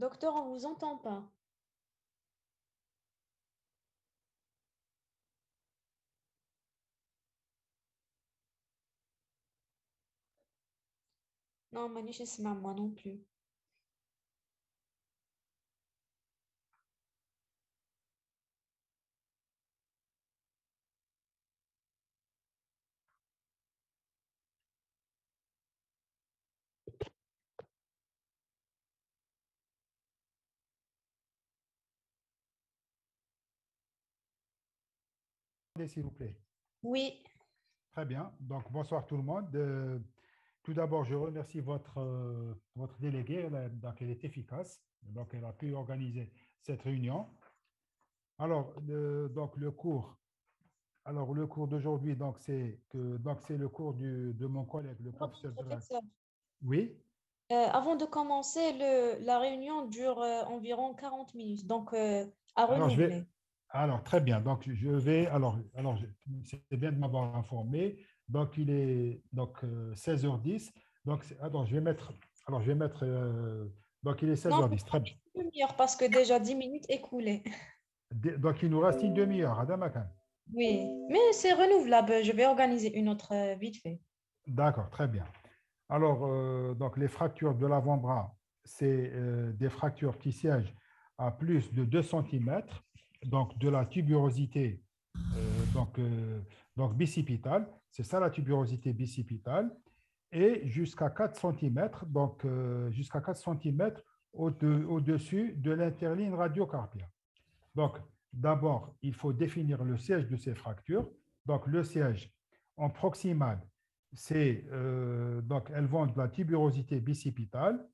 Docteur, on ne vous entend pas. Non, Manish, c'est moi non plus. S'il vous plaît. Oui. Très bien. Donc, bonsoir tout le monde. Euh, tout d'abord, je remercie votre, euh, votre déléguée. Elle, donc, elle est efficace. Donc, elle a pu organiser cette réunion. Alors, le, donc, le cours. Alors, le cours d'aujourd'hui, donc, c'est que donc c'est le cours du, de mon collègue, le professeur. Oui. Euh, avant de commencer, le, la réunion dure environ 40 minutes. Donc, à renouveler. Alors, très bien. Donc, je vais. Alors, alors c'est bien de m'avoir informé. Donc, il est donc 16h10. Euh, donc, attends, je vais mettre. Alors, je vais mettre. Euh, donc, il est 16h10. très bien. Une demi-heure parce que déjà 10 minutes écoulées. Donc, il nous reste une demi-heure, Adamakan. Oui, mais c'est renouvelable. Je vais organiser une autre euh, vite fait. D'accord, très bien. Alors, donc, les fractures de l'avant-bras, c'est des fractures qui siègent à plus de 2 cm donc de la tuberosité euh, donc, euh, donc bicipitale, c'est ça la tuberosité bicipitale, et jusqu'à 4 cm, donc euh, jusqu'à 4 cm au-dessus de l'interligne radiocarpia. Donc, d'abord, il faut définir le siège de ces fractures. Donc, le siège en proximal, c'est donc elles vont de la tuberosité bicipitale,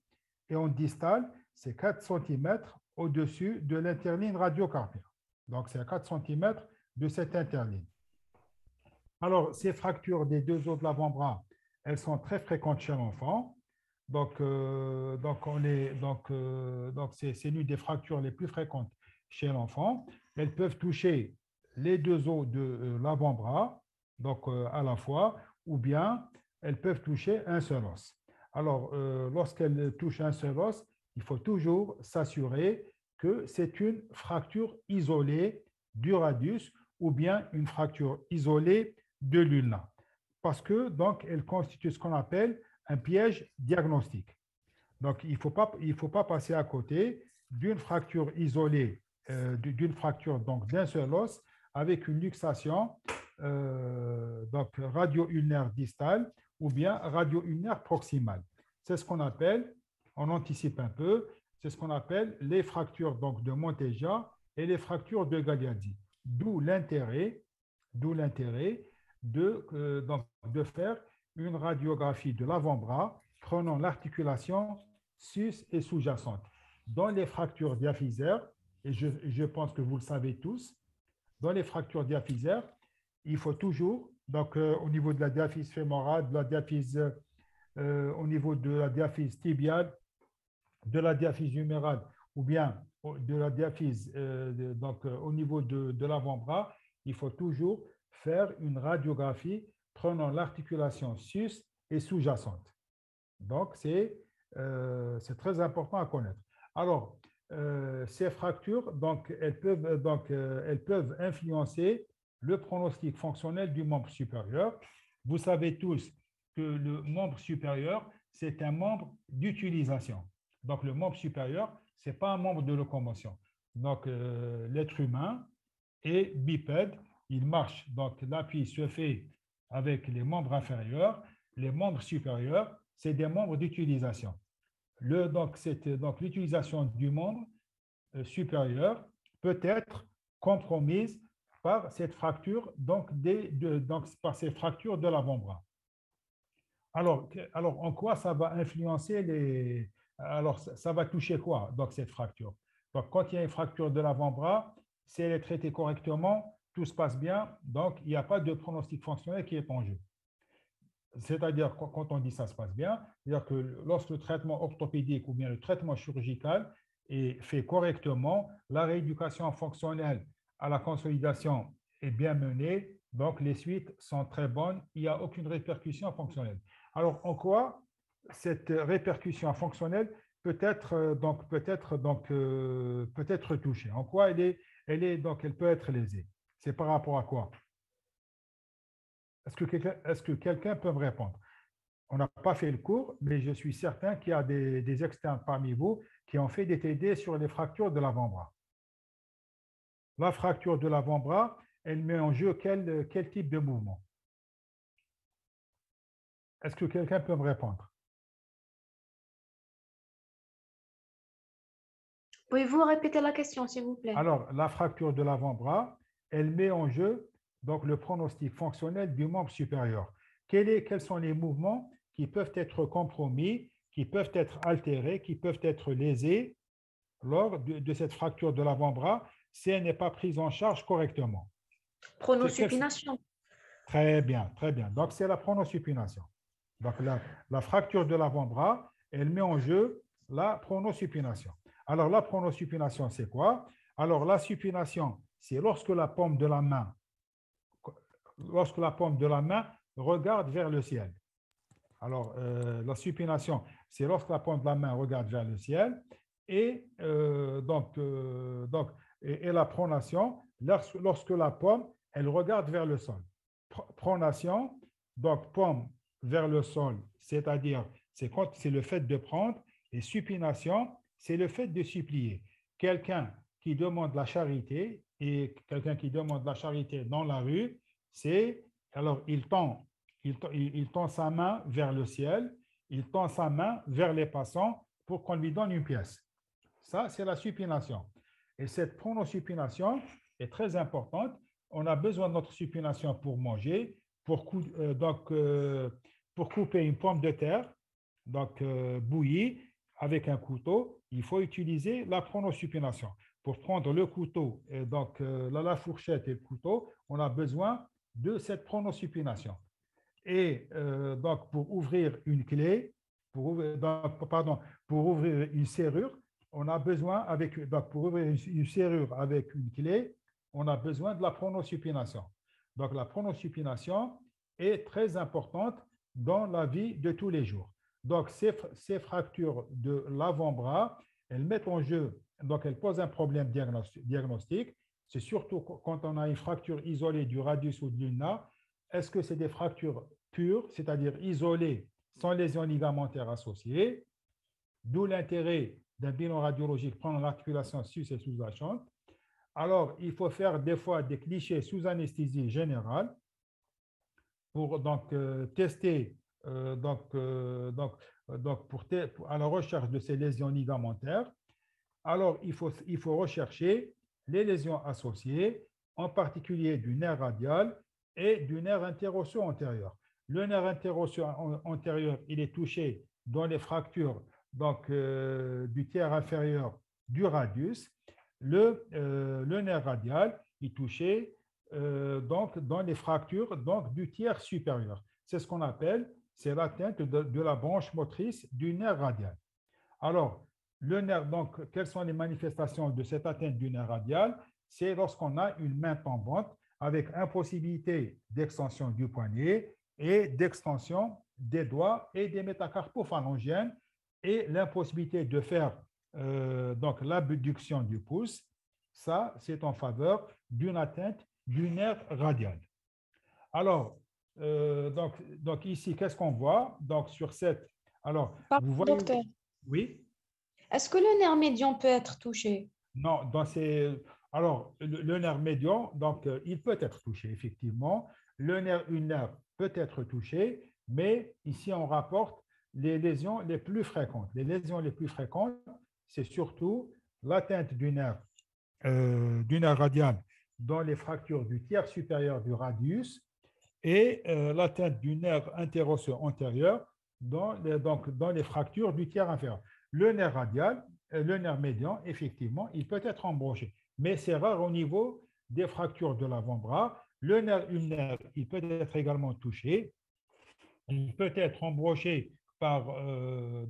et en distal, c'est 4 cm au-dessus de l'interligne radiocarpia. Donc, c'est à 4 cm de cette interligne. Alors, ces fractures des deux os de l'avant-bras, elles sont très fréquentes chez l'enfant. Donc, euh, donc, on est, donc, euh, donc c'est, l'une des fractures les plus fréquentes chez l'enfant. Elles peuvent toucher les deux os de euh, l'avant-bras, donc à la fois, ou bien elles peuvent toucher un seul os. Alors, lorsqu'elles touchent un seul os, il faut toujours s'assurer que c'est une fracture isolée du radius ou bien une fracture isolée de l'ulna, parce que donc elle constitue ce qu'on appelle un piège diagnostique. Donc il ne faut, pas, faut pas passer à côté d'une fracture isolée, euh, d'une fracture donc d'un seul os avec une luxation euh, radio-ulnaire distale ou bien radio-ulnaire proximale. C'est ce qu'on appelle, on anticipe un peu, c'est ce qu'on appelle les fractures donc, de Monteja et les fractures de Gagliardi. D'où l'intérêt, d'où l'intérêt de, euh, de faire une radiographie de l'avant-bras prenant l'articulation sus et sous-jacente. Dans les fractures diaphysaires, et je, je, pense que vous le savez tous, dans les fractures diaphysaires, il faut toujours, donc euh, au niveau de la diaphyse fémorale, de la diaphyse, euh, au niveau de la diaphyse tibiale, de la diaphyse humérale ou bien de la diaphyse euh, donc, euh, au niveau de, l'avant-bras, il faut toujours faire une radiographie prenant l'articulation sus et sous-jacente. Donc, c'est euh, très important à connaître. Alors, ces fractures, donc, donc, elles peuvent influencer le pronostic fonctionnel du membre supérieur. Vous savez tous que le membre supérieur, c'est un membre d'utilisation. Donc, le membre supérieur, ce n'est pas un membre de locomotion. Donc, euh, l'être humain est bipède, il marche. Donc, l'appui se fait avec les membres inférieurs. Les membres supérieurs, c'est des membres d'utilisation. Le, donc, donc, l'utilisation du membre euh, supérieur peut être compromise par cette fracture, donc, des, donc par ces fractures de l'avant-bras. Alors, alors, en quoi ça va influencer les, alors ça va toucher quoi, donc cette fracture? Donc quand il y a une fracture de l'avant-bras, si elle est traitée correctement, tout se passe bien, donc il n'y a pas de pronostic fonctionnel qui est en jeu. C'est-à-dire, quand on dit ça se passe bien, c'est-à-dire que lorsque le traitement orthopédique ou bien le traitement chirurgical est fait correctement, la rééducation fonctionnelle à la consolidation est bien menée, donc les suites sont très bonnes, il n'y a aucune répercussion fonctionnelle. Alors, en quoi cette répercussion fonctionnelle peut être donc peut-être donc peut-être touchée. En quoi elle est elle est donc elle peut être lésée? C'est par rapport à quoi? Est-ce que quelqu'un est-ce que quelqu'un peut me répondre? On n'a pas fait le cours, mais je suis certain qu'il y a des, des externes parmi vous qui ont fait des TD sur les fractures de l'avant-bras. La fracture de l'avant-bras, elle met en jeu quel, quel type de mouvement? Est-ce que quelqu'un peut me répondre? Pouvez-vous répéter la question, s'il vous plaît? Alors, la fracture de l'avant-bras, elle met en jeu donc, le pronostic fonctionnel du membre supérieur. quels sont les mouvements qui peuvent être compromis, qui peuvent être altérés, qui peuvent être lésés lors de cette fracture de l'avant-bras si elle n'est pas prise en charge correctement? Pronosupination. Très bien, très bien. Donc, c'est la pronosupination. Donc, la, fracture de l'avant-bras, elle met en jeu la pronosupination. Alors, la pronosupination, c'est quoi? Alors, la supination, c'est lorsque la paume de la main, lorsque la paume de la main regarde vers le ciel. Alors, euh, la supination, c'est lorsque la paume de la main regarde vers le ciel. Et euh, donc, euh, donc et, la pronation, lorsque la pomme, elle regarde vers le sol. Pronation, donc pomme vers le sol, c'est-à-dire c'est le fait de prendre, et supination, c'est le fait de supplier. Quelqu'un qui demande la charité, et quelqu'un qui demande la charité dans la rue, c'est, alors il tend, il, tend sa main vers le ciel, il tend sa main vers les passants pour qu'on lui donne une pièce. Ça, c'est la supination. Et cette pronosupination est très importante. On a besoin de notre supination pour manger, pour, euh, donc, euh, pour couper une pomme de terre, donc euh, bouillie, avec un couteau. Il faut utiliser la pronosupination. Pour prendre le couteau, donc la, fourchette et le couteau, on a besoin de cette pronosupination. Et donc, pour ouvrir une clé, pardon, pour ouvrir une serrure, on a besoin, avec, pour ouvrir une, serrure avec une clé, on a besoin de la pronosupination. Donc, la pronosupination est très importante dans la vie de tous les jours. Donc, ces, fractures de l'avant-bras, elles mettent en jeu, donc elles posent un problème diagnostique. C'est surtout quand on a une fracture isolée du radius ou de l'ulna. Est-ce que c'est des fractures pures, c'est-à-dire isolées, sans lésions ligamentaires associées? D'où l'intérêt d'un bilan radiologique prendre l'articulation sus et sous-jacente, alors il faut faire des fois des clichés sous anesthésie générale pour donc euh, tester euh, donc, euh, donc, donc pour, à la recherche de ces lésions ligamentaires. Alors il faut, il faut rechercher les lésions associées, en particulier du nerf radial et du nerf interosseux antérieur. Le nerf interosseux antérieur, il est touché dans les fractures donc euh, du tiers inférieur du radius, le, euh, le nerf radial est touché euh, donc dans les fractures donc du tiers supérieur. C'est ce qu'on appelle, c'est l'atteinte de, la branche motrice du nerf radial. Alors, le nerf, donc, quelles sont les manifestations de cette atteinte du nerf radial? C'est lorsqu'on a une main tombante avec impossibilité d'extension du poignet et d'extension des doigts et des métacarpophalangiennes et l'impossibilité de faire euh, l'abduction du pouce, ça, c'est en faveur d'une atteinte du nerf radial. Alors, euh, donc, donc ici, qu'est-ce qu'on voit? Donc, sur cette... Alors, vous voyez... Docteur. Oui Est-ce que le nerf médian peut être touché? Non, dans ces... Alors, le, nerf médian, donc, euh, il peut être touché, effectivement. Le nerf ulnaire peut être touché, mais ici, on rapporte les lésions les plus fréquentes. Les lésions les plus fréquentes, c'est surtout l'atteinte du nerf, euh, du nerf radial dans les fractures du tiers supérieur du radius et euh, l'atteinte du nerf interosseux antérieur dans les, donc, dans les fractures du tiers inférieur. Le nerf radial, euh, le nerf médian, effectivement, il peut être embranché, mais c'est rare au niveau des fractures de l'avant-bras. Le nerf ulnaire, il peut être également touché. Il peut être embroché par, euh,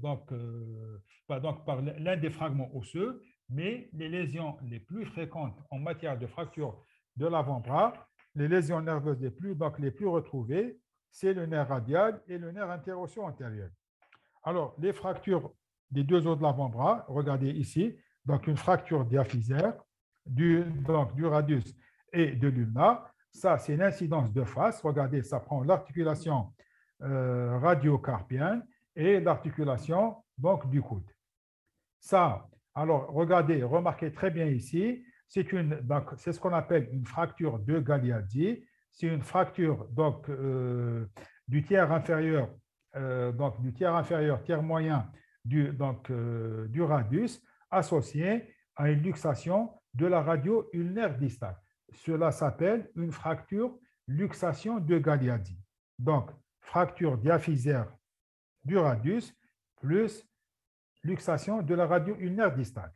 par l'un des fragments osseux, mais les lésions les plus fréquentes en matière de fracture de l'avant-bras, les lésions nerveuses les plus, donc les plus retrouvées, c'est le nerf radial et le nerf interosseux antérieur. Alors, les fractures des deux os de l'avant-bras. Regardez ici, donc une fracture diaphysaire du, radius et de l'ulna. Ça, c'est une incidence de face. Regardez, ça prend l'articulation euh, radiocarpienne et l'articulation du coude. Ça, alors regardez, remarquez très bien ici, c'est ce qu'on appelle une fracture de Gagliardi. C'est une fracture euh, du tiers inférieur, euh, donc du tiers inférieur, tiers moyen euh, du radius associé à une luxation de la radio ulnaire distale. Cela s'appelle une fracture luxation de Gagliardi. Donc, fracture diaphysaire du radius plus luxation de la radio ulnaire distale.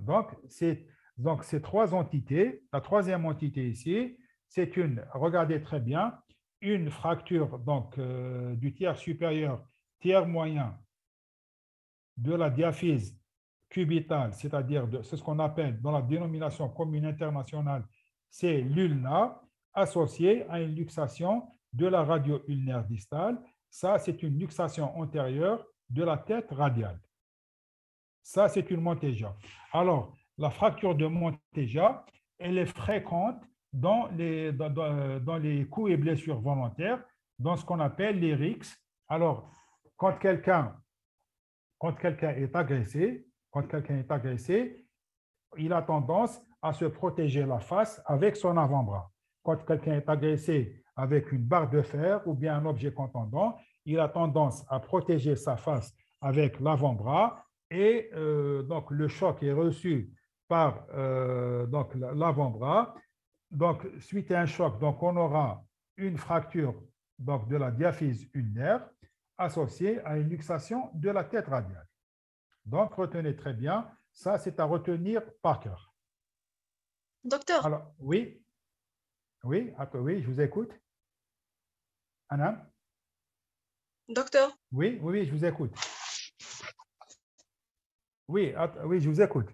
Donc, c'est donc ces trois entités, la troisième entité ici, c'est une, regardez très bien, une fracture donc, euh, du tiers supérieur, tiers moyen de la diaphyse cubitale, c'est-à-dire c'est ce qu'on appelle dans la dénomination commune internationale, c'est l'ulna, associé à une luxation de la radio ulnaire distale. Ça, c'est une luxation antérieure de la tête radiale. Ça, c'est une Montéja. Alors, la fracture de Montéja, elle est fréquente dans les, coups et blessures volontaires, dans ce qu'on appelle les RICS. Alors, quand quelqu'un quand quelqu'un est agressé, quand quelqu'un est agressé, il a tendance à se protéger la face avec son avant-bras. Quand quelqu'un est agressé avec une barre de fer ou bien un objet contendant, il a tendance à protéger sa face avec l'avant-bras et euh, donc le choc est reçu par euh, donc l'avant-bras. Donc, suite à un choc, donc on aura une fracture donc, de la diaphyse ulnaire associée à une luxation de la tête radiale. Donc, retenez très bien, ça c'est à retenir par cœur. Docteur. Alors, oui, oui, oui, je vous écoute. Anna Docteur. Oui, oui, oui, je vous écoute. Oui, oui, je vous écoute.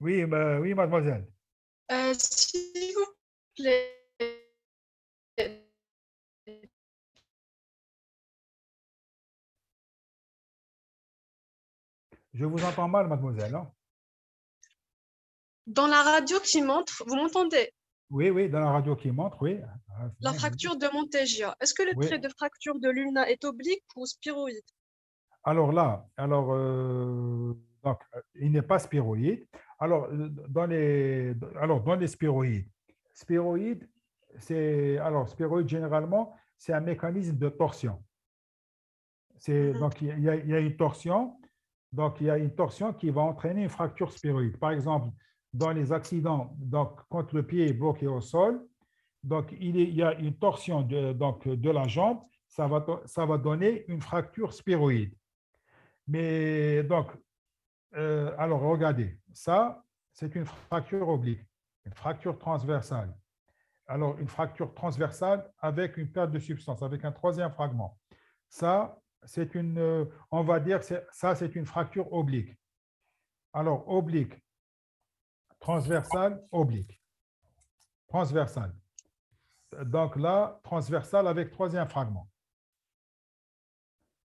Oui, oui, mademoiselle. Euh, S'il vous plaît. Je vous entends mal, mademoiselle. Hein. Dans la radio qui montre, vous m'entendez? Oui, oui, dans la radio qui montre, oui. Ah, la fracture de Montégia. Est-ce que le trait de fracture de l'ulna est oblique ou spiroïde alors là, alors, euh, donc, il n'est pas spiroïde. Alors, dans les, alors, dans les c'est, alors, généralement, c'est un mécanisme de torsion. C'est, mhm. Donc, il y, a, il y, a, une torsion, donc il y a une torsion qui va entraîner une fracture spiroïde. Par exemple, dans les accidents, donc, quand le pied est bloqué au sol, donc il, y a une torsion de, donc, de la jambe, ça va, ça va donner une fracture spiroïde. Mais donc, euh, alors regardez, ça, c'est une fracture oblique, une fracture transversale. Alors, une fracture transversale avec une perte de substance, avec un troisième fragment. Ça, c'est une, euh, on va dire, ça, c'est une fracture oblique. Alors, oblique, transversale, oblique. Transversale. Donc là, transversale avec troisième fragment.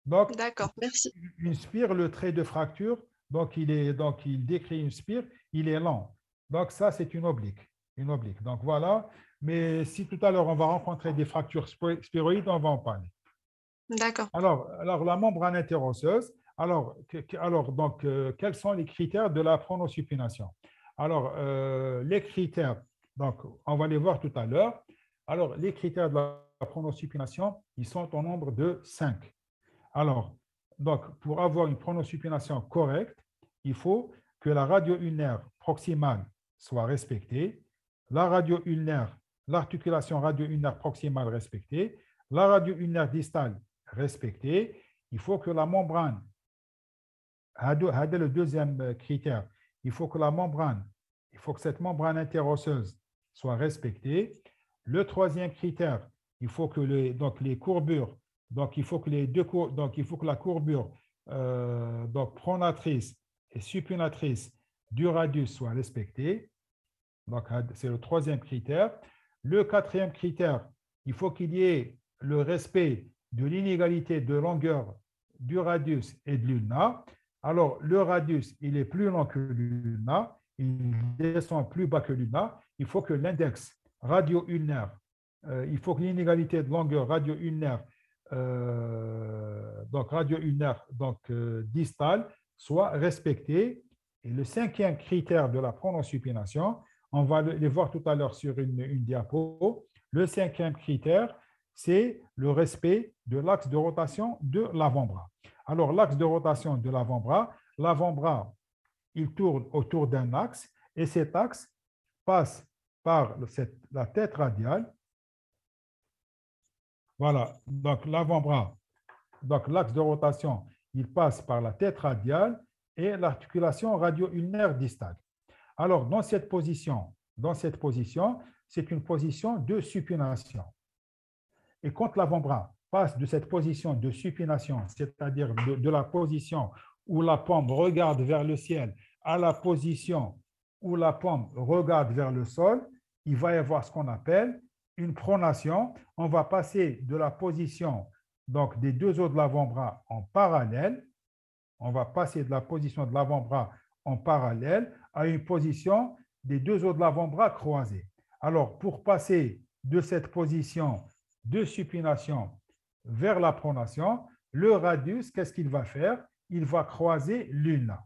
Donc, D'accord, merci. Une spire, le trait de fracture, donc il, est, donc il décrit une spire, il est lent. Donc ça, c'est une oblique. Une oblique. Donc voilà. Mais si tout à l'heure, on va rencontrer des fractures spiroïdes, on va en parler. D'accord. Alors, alors, la membrane interosseuse, alors, alors donc, euh, quels sont les critères de la pronosupination Alors, euh, les critères, donc, on va les voir tout à l'heure. Alors, les critères de la pronosupination, ils sont au nombre de cinq. Alors, donc, pour avoir une pronosupination correcte, il faut que la radio ulnaire proximale soit respectée, la radio ulnaire, l'articulation radio ulnaire proximale respectée, la radio ulnaire distale respectée. Il faut que la membrane, c'est le deuxième critère, il faut que la membrane, il faut que cette membrane interosseuse soit respectée. Le troisième critère, il faut que les, donc les courbures donc, il faut que, la courbure euh, donc, pronatrice et supinatrice du radius soit respectée. Donc, c'est le troisième critère. Le quatrième critère, il faut qu'il y ait le respect de l'inégalité de longueur du radius et de l'ulna. Alors, le radius, il est plus long que l'ulna, il descend plus bas que l'ulna. Il faut que l'index radio-ulnaire, euh, il faut que l'inégalité de longueur radio-ulnaire, euh, donc radio-ulnaire, donc euh, soit respectée. Et le cinquième critère de la pronosupination, on va les voir tout à l'heure sur une diapo. Le cinquième critère, c'est le respect de l'axe de rotation de l'avant-bras. Alors, l'axe de rotation de l'avant-bras, l'avant-bras, il tourne autour d'un axe et cet axe passe par la tête radiale. Voilà, donc l'avant-bras, donc l'axe de rotation, il passe par la tête radiale et l'articulation radio-ulnaire distale. Alors, dans cette position, dans cette position, c'est une position de supination. Et quand l'avant-bras passe de cette position de supination, c'est-à-dire de, la position où la paume regarde vers le ciel, à la position où la paume regarde vers le sol, il va y avoir ce qu'on appelle une pronation. On va passer de la position donc des deux os de l'avant-bras en parallèle. On va passer de la position de l'avant-bras en parallèle à une position des deux os de l'avant-bras croisés. Alors, pour passer de cette position de supination vers la pronation, le radius, qu'est-ce qu'il va faire? Il va croiser l'ulna.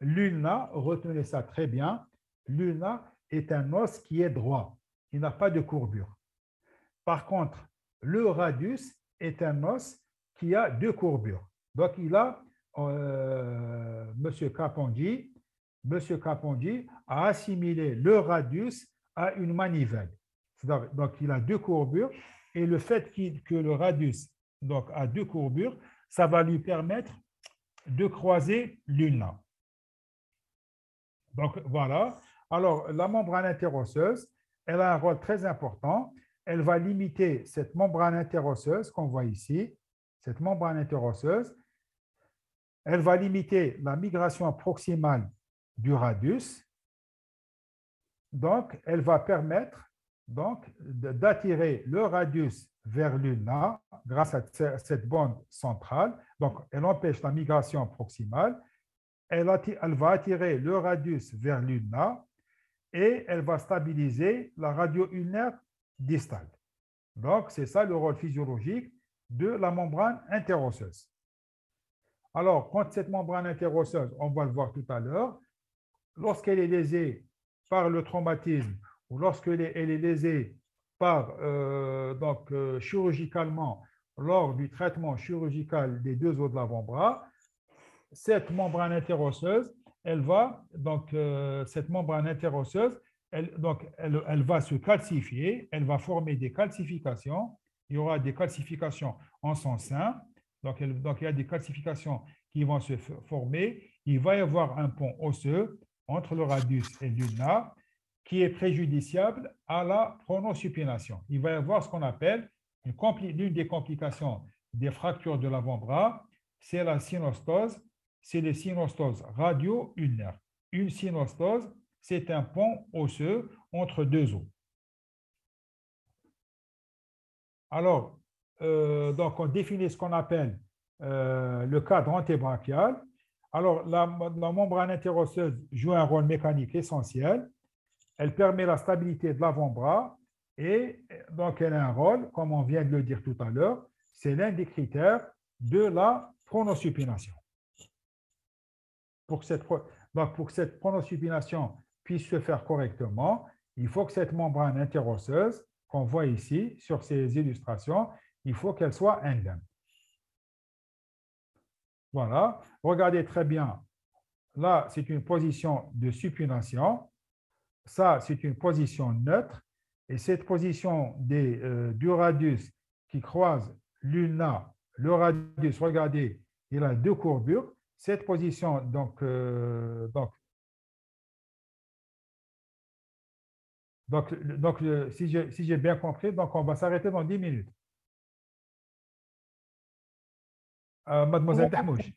L'ulna, retenez ça très bien, l'ulna est un os qui est droit. Il n'a pas de courbure. Par contre, le radius est un os qui a deux courbures. Donc, il a, euh, M. Capondi, Monsieur Capondi a assimilé le radius à une manivelle. Donc, il a deux courbures et le fait que le radius a deux courbures, ça va lui permettre de croiser l'ulna. Donc, voilà. Alors, la membrane interosseuse, elle a un rôle très important. Elle va limiter cette membrane interosseuse qu'on voit ici, cette membrane interosseuse. Elle va limiter la migration proximale du radius. Donc, elle va permettre d'attirer le radius vers l'ulna grâce à cette bande centrale. Donc, elle empêche la migration proximale. Elle, elle va attirer le radius vers l'ulna et elle va stabiliser la radio-ulnaire distale. Donc, c'est ça le rôle physiologique de la membrane interosseuse. Alors, quand cette membrane interosseuse, on va le voir tout à l'heure, lorsqu'elle est lésée par le traumatisme ou lorsqu'elle est, elle est lésée par, euh, donc, euh, chirurgicalement lors du traitement chirurgical des deux os de l'avant-bras, cette membrane interosseuse, elle va, donc, euh, cette membrane interosseuse, elle, elle, elle, va se calcifier, elle va former des calcifications. Il y aura des calcifications en son sein. Donc, donc, il y a des calcifications qui vont se former. Il va y avoir un pont osseux entre le radius et l'ulna qui est préjudiciable à la pronosupination. Il va y avoir ce qu'on appelle l'une des complications des fractures de l'avant-bras, c'est la synostose, c'est les synostoses radio-ulnaires. Une synostose, c'est un pont osseux entre deux os. Alors, euh, on définit ce qu'on appelle euh, le cadre antébrachial. Alors, la, membrane interosseuse joue un rôle mécanique essentiel. Elle permet la stabilité de l'avant-bras et donc elle a un rôle, comme on vient de le dire tout à l'heure, c'est l'un des critères de la pronosupination. Pour que cette, donc pronosupination puisse se faire correctement, il faut que cette membrane interosseuse qu'on voit ici sur ces illustrations, il faut qu'elle soit indemne. Voilà. Regardez très bien. Là, c'est une position de supination. Ça, c'est une position neutre. Et cette position des, euh, du radius qui croise l'ulna, le radius, regardez, il a deux courbures. Cette position, donc, euh, donc, donc, donc si j'ai bien compris, donc on va s'arrêter dans 10 minutes. Euh, mademoiselle Tahmouch.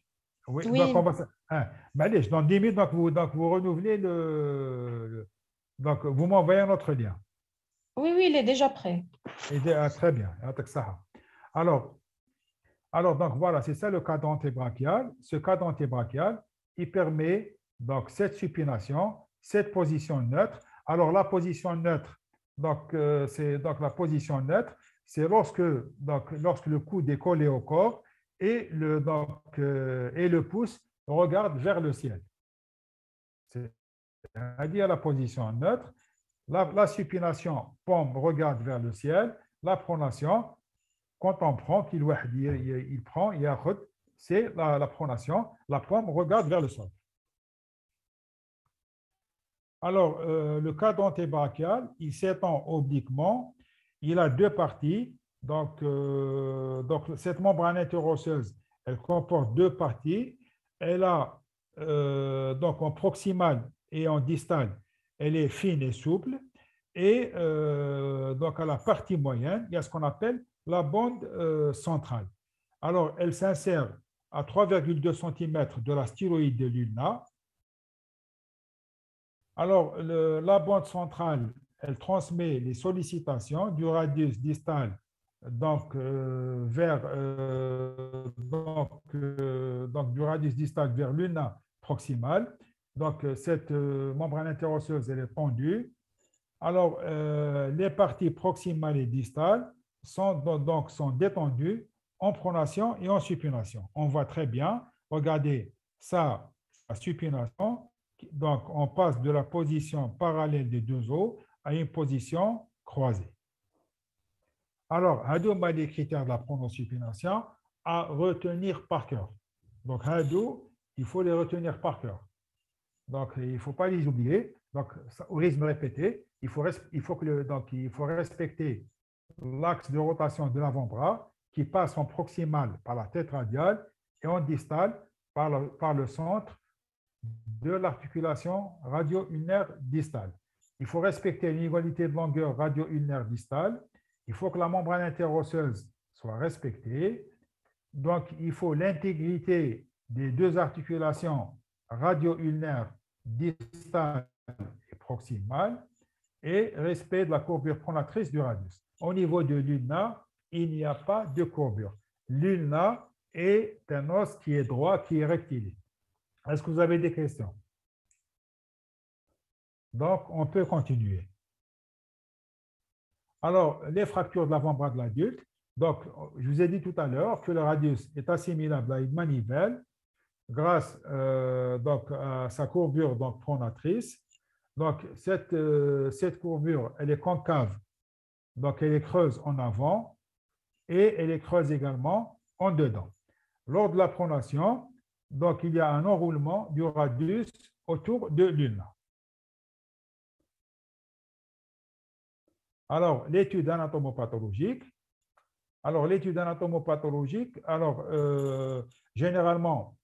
Oui, donc on va. Hein, dans 10 minutes, donc vous, donc vous renouvelez le. donc vous m'envoyez un autre lien. Oui, oui, il est déjà prêt. ah, très bien. Alors, Alors, donc voilà, c'est ça le cadre antébrachial. Ce cadre antébrachial, il permet donc cette supination, cette position neutre. Alors, la position neutre, donc, euh, c'est donc la position neutre, c'est lorsque, lorsque le coude est collé au corps et le, donc, euh, et le pouce regarde vers le ciel. C'est-à-dire la position neutre. La, supination, paume regarde vers le ciel. La pronation, quand on prend, qu'il il, prend, c'est la, pronation. La paume regarde vers le sol. Alors, euh, le cadre antébrachial, il s'étend obliquement. Il a deux parties. Donc, euh, donc cette membrane interosseuse, elle comporte deux parties. Elle a, euh, donc en proximal et en distal, elle est fine et souple. Et donc, à la partie moyenne, il y a ce qu'on appelle la bande centrale. Alors, elle s'insère à 3,2 cm de la styloïde de l'ulna alors, la bande centrale, elle transmet les sollicitations du radius distal donc, euh, vers, euh, euh, donc, du radius distal vers l'una proximale. Donc, cette membrane interosseuse, elle est tendue. Alors, les parties proximales et distales sont, donc, sont en pronation et en supination. On voit très bien, regardez, ça, la supination, donc, on passe de la position parallèle des deux os à une position croisée. Alors, Hadou m'a les critères de la prononciation à retenir par cœur. Donc, Hadou, il faut les retenir par cœur. Donc, il ne faut pas les oublier. Donc, au risque de répéter, il faut, il faut, donc, il faut respecter l'axe de rotation de l'avant-bras qui passe en proximal par la tête radiale et en distal par le, centre de l'articulation radio-ulnaire distale. Il faut respecter l'inégalité de longueur radio-ulnaire distale. Il faut que la membrane interosseuse soit respectée. Donc, il faut l'intégrité des deux articulations radio-ulnaire distale et proximale et respect de la courbure pronatrice du radius. Au niveau de l'ulna, il n'y a pas de courbure. L'ulna est un os qui est droit, qui est rectiligne. Est-ce que vous avez des questions? Donc, on peut continuer. Alors, les fractures de l'avant-bras de l'adulte. Donc, je vous ai dit tout à l'heure que le radius est assimilable à une manivelle grâce euh, donc, à sa courbure donc, pronatrice. Donc, cette, euh, cette courbure, elle est concave, donc elle est creuse en avant et elle est creuse également en dedans. Lors de la pronation, donc, il y a un enroulement du radius autour de l'ulna. Alors, l'étude anatomopathologique. Alors, l'étude anatomopathologique, alors, euh, généralement,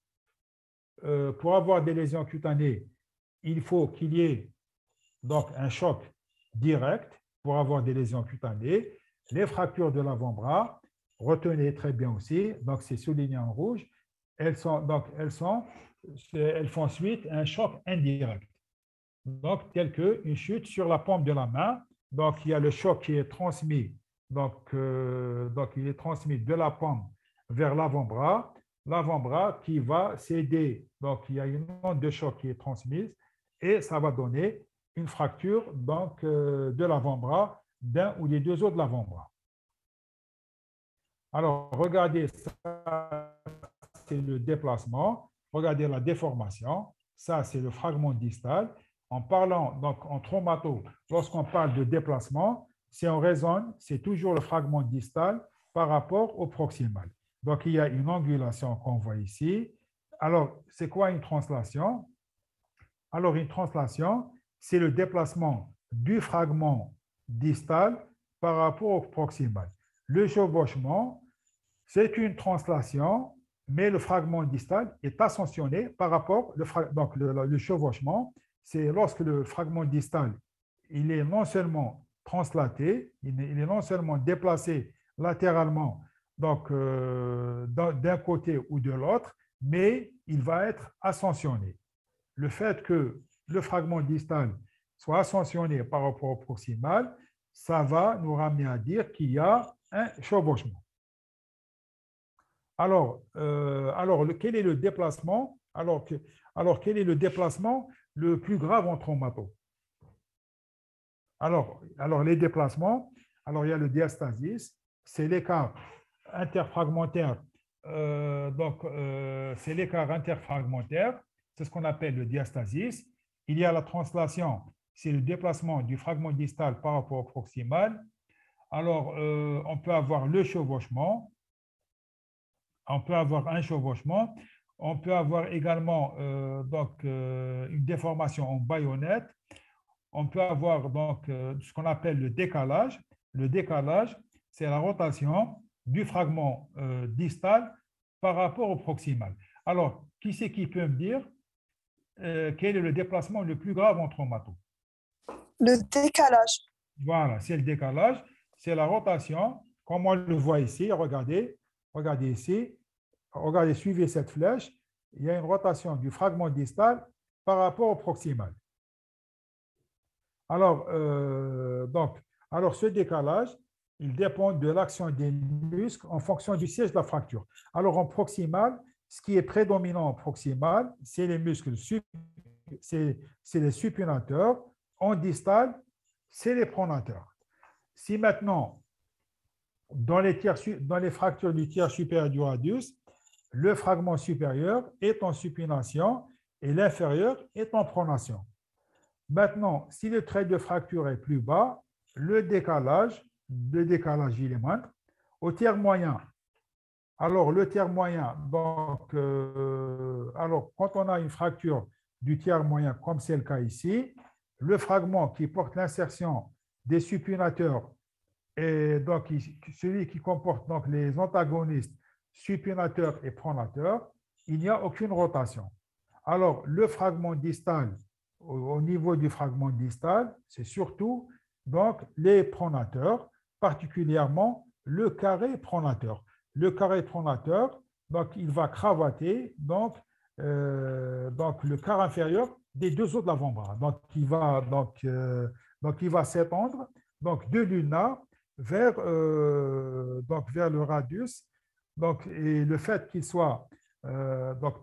euh, pour avoir des lésions cutanées, il faut qu'il y ait donc un choc direct pour avoir des lésions cutanées. Les fractures de l'avant-bras, retenez très bien aussi, donc c'est souligné en rouge elles, sont, donc, elles, sont, elles font suite à un choc indirect. Donc, tel qu'une chute sur la paume de la main. Donc, il y a le choc qui est transmis. Donc, euh, donc il est transmis de la paume vers l'avant-bras. L'avant-bras qui va céder. Donc, il y a une onde de choc qui est transmise et ça va donner fracture donc, euh, de l'avant-bras d'un ou des deux os de l'avant-bras. Alors, regardez ça c'est le déplacement. Regardez la déformation. Ça, c'est le fragment distal. En parlant, donc en traumato, lorsqu'on parle de déplacement, si on raisonne, c'est toujours le fragment distal par rapport au proximal. Donc, il y a une angulation qu'on voit ici. Alors, c'est quoi une translation? Alors, une translation, c'est le déplacement du fragment distal par rapport au proximal. Le chevauchement, c'est une translation mais le fragment distal est ascensionné par rapport, le, donc le, chevauchement, c'est lorsque le fragment distal, il est non seulement translaté, il est, non seulement déplacé latéralement, donc euh, d'un côté ou de l'autre, mais il va être ascensionné. Le fait que le fragment distal soit ascensionné par rapport au proximal, ça va nous ramener à dire qu'il y a un chevauchement. Alors, alors quel est le déplacement? Alors, alors, quel est le déplacement le plus grave en traumato? Alors, alors, les déplacements, alors il y a le diastasis, c'est l'écart interfragmentaire. donc, c'est l'écart interfragmentaire, c'est ce qu'on appelle le diastasis. Il y a la translation, c'est le déplacement du fragment distal par rapport au proximal. Alors, euh, on peut avoir le chevauchement, on peut avoir un chevauchement, on peut avoir également euh, donc, euh, une déformation en baïonnette, on peut avoir donc ce qu'on appelle le décalage. Le décalage, c'est la rotation du fragment distal par rapport au proximal. Alors, qui c'est qui peut me dire? Quel est le déplacement le plus grave en traumato Le décalage. Voilà, c'est le décalage c'est la rotation, comme on le voit ici. Regardez, regardez ici. Regardez, suivez cette flèche. Il y a une rotation du fragment distal par rapport au proximal. Alors, euh, donc, alors ce décalage, il dépend de l'action des muscles en fonction du siège de la fracture. Alors, en proximal, ce qui est prédominant proximal, c'est les muscles, c'est les supinateurs. En distal, c'est les pronateurs. Si maintenant, dans les, dans les fractures du tiers supérieur du radius, le fragment supérieur est en supination et l'inférieur est en pronation. Maintenant, si le trait de fracture est plus bas, le décalage, le décalage il est moindre. Au tiers moyen, alors le tiers moyen, donc, euh, alors quand on a une fracture du tiers moyen, comme c'est le cas ici, le fragment qui porte l'insertion des supinateurs, et donc celui qui comporte donc les antagonistes supinateurs et pronateurs, il n'y a aucune rotation. Alors, le fragment distal, au niveau du fragment distal, c'est surtout donc les pronateurs, particulièrement le carré pronateur. Le carré pronateur, donc il va cravater donc, euh, donc le quart inférieur des deux autres de l'avant-bras. Donc il va donc euh, donc, va s'étendre de l'ulna vers, euh, vers le radius. Donc, et le fait qu'il soit, donc,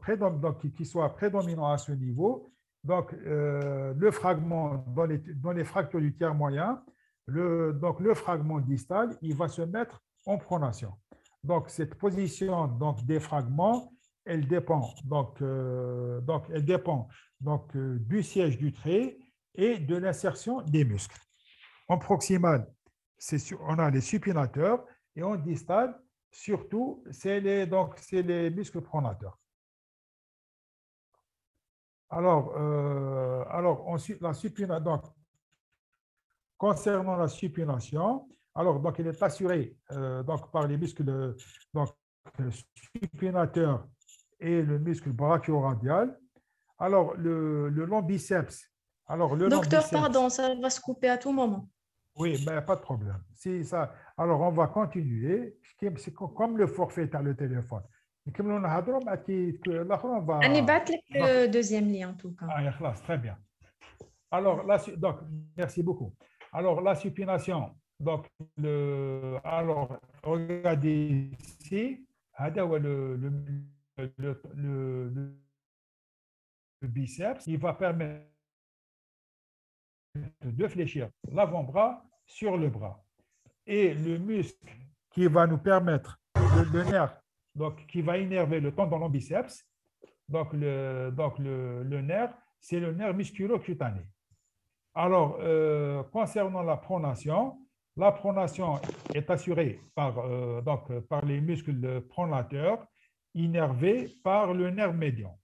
soit prédominant à ce niveau, donc, le fragment dans les, dans les, fractures du tiers moyen, le, donc, le fragment distal, il va se mettre en pronation. Donc, cette position donc, des fragments, elle dépend, donc, donc, elle dépend donc, du siège du trait et de l'insertion des muscles. En proximal, on a les supinateurs et en distal, surtout, c'est les, les muscles pronateurs. Alors, euh, alors la donc, concernant la supination, alors, donc, il est assuré euh, donc, par les muscles donc, supinateur et le muscle brachio-radial. Alors, le, le long biceps, alors, le Docteur, pardon, ça va se couper à tout moment. Oui, mais pas de problème. Si ça... Alors, on va continuer. C'est comme le forfait à le téléphone. Comme on a on va... le deuxième lien en tout cas. Ah, très bien. Alors, donc, merci beaucoup. Alors, la supination. Donc, le, alors, regardez ici. Le, le, le, le, biceps, il va permettre de fléchir l'avant-bras sur le bras. Et le muscle qui va nous permettre, le, nerf, donc, qui va énerver le tendon lombiceps, donc le, donc le, nerf, c'est le nerf musculo-cutané. Alors, euh, concernant la pronation, la pronation est assurée par, euh, les muscles pronateurs innervés par le nerf médian.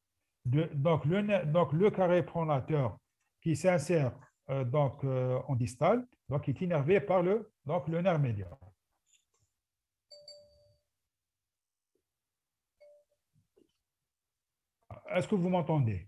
donc, le, donc, carré pronateur qui s'insère euh, euh, en distal, donc est innervé par le, le nerf médian. Est-ce que vous m'entendez?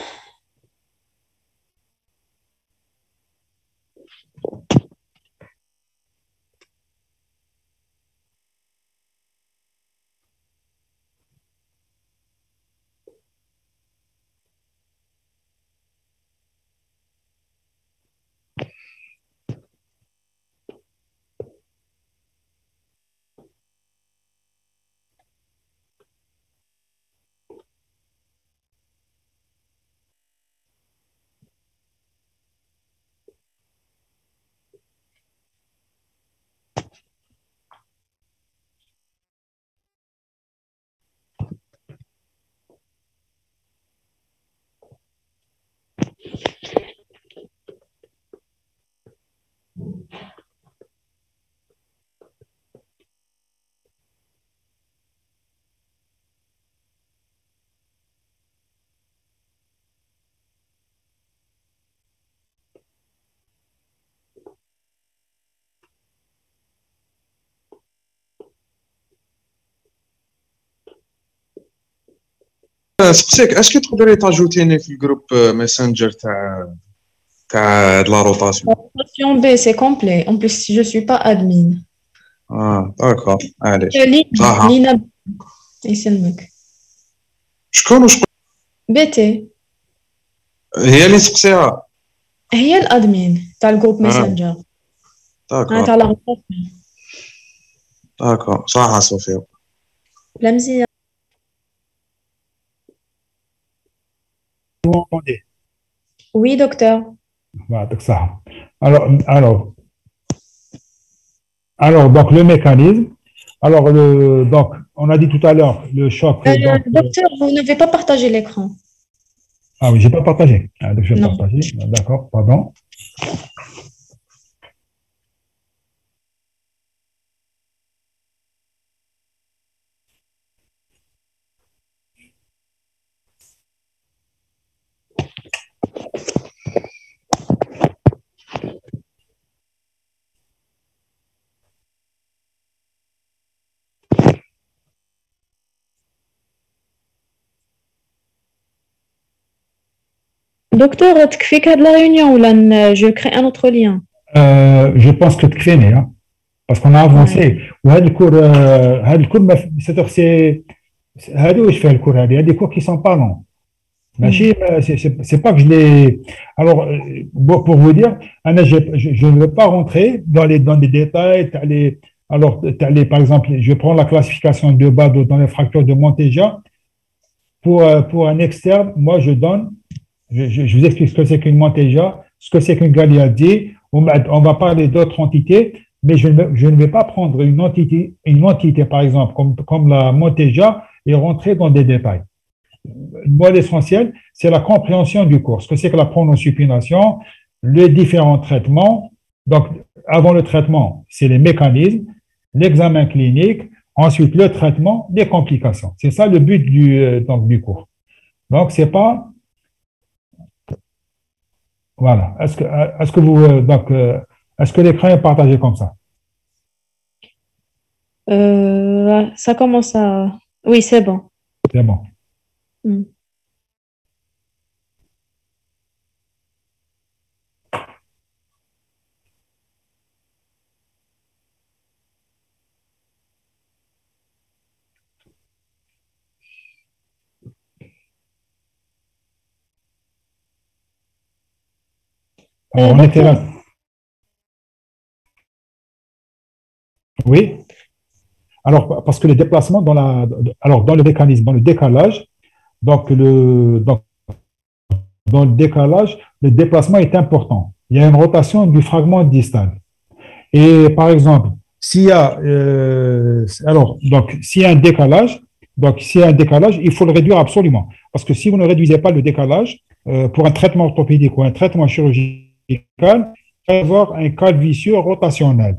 سقسيك اش كتقدري تاجوتيني في الجروب ميسنجر تاع تاع لا روتاسيون روتاسيون بي سي كومبلي اون بليس جو سوي با ادمين آه داكور علاش صح لينا يسلمك شكون وشكون بي تي هي اللي سقسيها هي الادمين تاع الجروب ميسنجر داكور تاع لا روتاسيون داكور صح صوفيا لمزيه مزيان Vous m'entendez? Oui, docteur. Voilà, Alors, alors, alors, donc le mécanisme. Alors, le, donc, on a dit tout à l'heure le choc. Euh, euh, docteur, euh, vous n'avez pas partagé l'écran. Ah oui, j'ai pas partagé. Ah. D'accord, pardon. Docteur, tu fais de la réunion ou je crée un autre lien euh, Je pense que tu fais, hein, parce qu'on a avancé. Le cours, euh, bah, c'est, je fais le cours, il y a des cours qui sont pas longs. Machine, hmm. euh, c'est pas que je l'ai. Alors, euh, pour vous dire, hein, je, je, je, ne veux pas rentrer dans les, dans les détails. As alors, as par exemple, je prends la classification de bas dans les fractures de Montéja. Pour, euh, pour un externe, moi, je donne, je, je vous explique ce que c'est qu'une Montéja, ce que c'est qu'une Galiardie. On, on va parler d'autres entités, mais je ne, je ne vais pas prendre une entité, une entité par exemple, comme, comme la Montéja, et rentrer dans des détails moi, l'essentiel, c'est la compréhension du cours. Ce que c'est que la pronosupination, les différents traitements. Donc, avant le traitement, c'est les mécanismes, l'examen clinique, ensuite le traitement, les complications. C'est ça le but du, euh, donc, du cours. Donc, c'est pas. Voilà. Est-ce que, est-ce que vous. euh, donc, euh, est-ce que l'écran est partagé comme ça? Euh, ça commence à... Oui, c'est bon. C'est bon. Mm. Alors, Euh, on était là. Oui. Alors, parce que le déplacement dans la, alors dans le mécanisme, dans le décalage, donc le, donc, dans le décalage, le déplacement est important. Il y a une rotation du fragment distal. Et par exemple, s'il y a, euh, alors, donc, s'il y a un décalage, donc, s'il y a un décalage, il faut le réduire absolument. Parce que si vous ne réduisez pas le décalage, euh, pour un traitement orthopédique ou un traitement chirurgical, il va y avoir un cas vicieux rotationnel.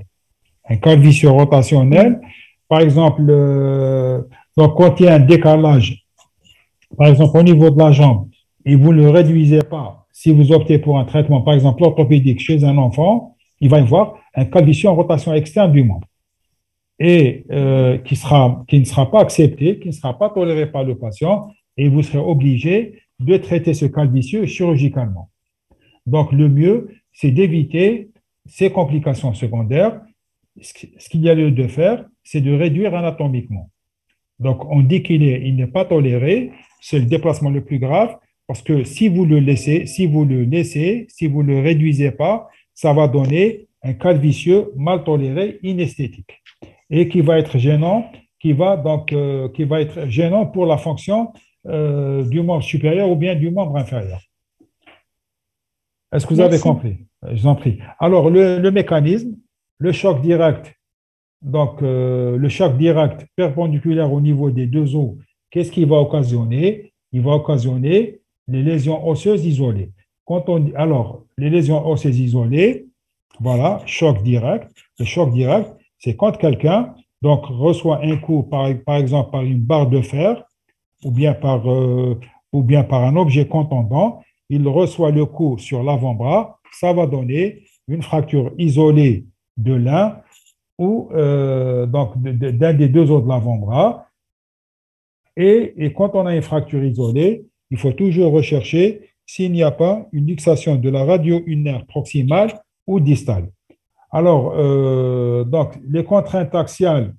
Un cas vicieux rotationnel, par exemple, euh, donc quand il y a un décalage, par exemple au niveau de la jambe, et vous ne le réduisez pas, si vous optez pour un traitement, par exemple orthopédique chez un enfant, il va y avoir un cas vicieux en rotation externe du membre et euh, qui, ne sera pas accepté, qui ne sera pas toléré par le patient, et vous serez obligé de traiter ce cas vicieux chirurgicalement. Donc, le mieux, c'est d'éviter ces complications secondaires. Ce qu'il y a lieu de faire, c'est de réduire anatomiquement. Donc, on dit qu'il n'est il n'est pas toléré, c'est le déplacement le plus grave, parce que si vous le laissez, si vous le laissez, si vous ne le réduisez pas, ça va donner un cas vicieux mal toléré, inesthétique, et qui va être gênant, qui va donc euh, qui va être gênant pour la fonction euh, du membre supérieur ou bien du membre inférieur. Est-ce que vous avez compris? Je vous en prie. Alors, le, le mécanisme, le choc direct, donc euh, le choc direct perpendiculaire au niveau des deux os, qu'est-ce qu'il va occasionner? Il va occasionner les lésions osseuses isolées. Quand on alors, les lésions osseuses isolées, voilà, choc direct. Le choc direct, c'est quand quelqu'un donc, reçoit un coup, par, exemple, par une barre de fer ou bien par, euh, ou bien par un objet contondant, il reçoit le coup sur l'avant-bras, ça va donner une fracture isolée de l'un ou euh, d'un des deux os de l'avant-bras. Et, quand on a une fracture isolée, il faut toujours rechercher s'il n'y a pas une luxation de la radio ulnaire proximale ou distale. Alors, euh, donc, les contraintes axiales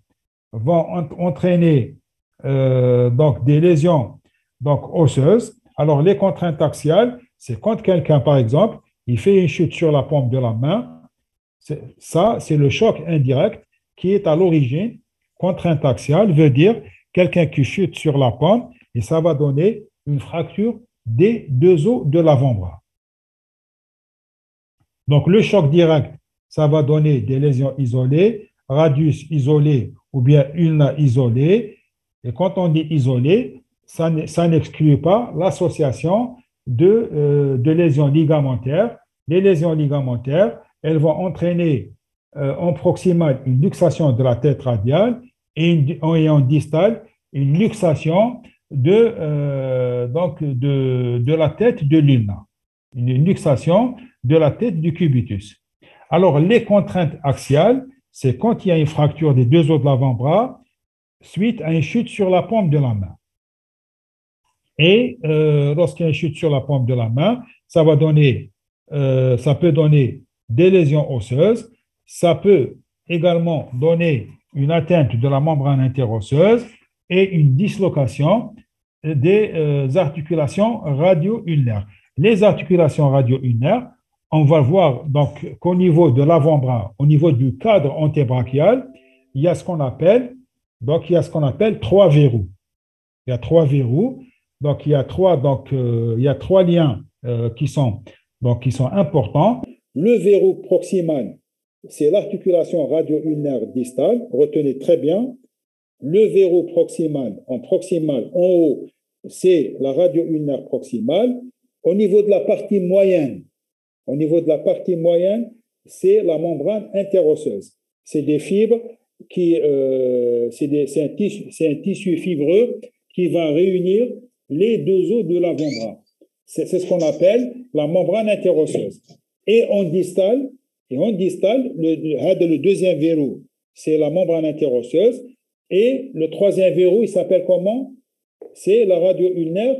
vont entraîner euh, donc des lésions donc, osseuses. Alors, les contraintes axiales, c'est quand quelqu'un, par exemple, il fait une chute sur la paume de la main. Ça, c'est le choc indirect qui est à l'origine. Contrainte axiale veut dire quelqu'un qui chute sur la paume et ça va donner une fracture des deux os de l'avant-bras. Donc, le choc direct, ça va donner des lésions isolées, radius isolé ou bien ulna isolé. Et quand on dit isolé, ça n'exclut pas l'association de, euh, de, lésions ligamentaires. Les lésions ligamentaires, elles vont entraîner euh, en proximal une luxation de la tête radiale et, en distal une luxation de, euh, donc de, de, la tête de l'ulna, une luxation de la tête du cubitus. Alors, les contraintes axiales, c'est quand il y a une fracture des deux os de l'avant-bras suite à une chute sur la paume de la main. Et euh, lorsqu'il y a une chute sur la paume de la main, ça va donner, euh, ça peut donner des lésions osseuses, ça peut également donner une atteinte de la membrane interosseuse et une dislocation des euh, articulations radio-ulnaires. Les articulations radio-ulnaires, on va voir donc qu'au niveau de l'avant-bras, au niveau du cadre antébrachial, il y a ce qu'on appelle donc il y a ce qu'on appelle trois verrous. Il y a trois verrous. Donc il y a trois donc euh, il y a trois liens euh, qui sont donc qui sont importants. Le verrou proximal, c'est l'articulation radio-ulnaire distale. Retenez très bien. Le verrou proximal, en proximal, en haut, c'est la radio-ulnaire proximale. Au niveau de la partie moyenne, au niveau de la partie moyenne, c'est la membrane interosseuse. C'est des fibres qui, euh, c'est un, un, tissu fibreux qui va réunir les deux os de l'avant-bras. C'est ce qu'on appelle la membrane interosseuse. Et en distal, et en distal, le, le deuxième verrou, c'est la membrane interosseuse. Et le troisième verrou, il s'appelle comment? C'est la radio ulnaire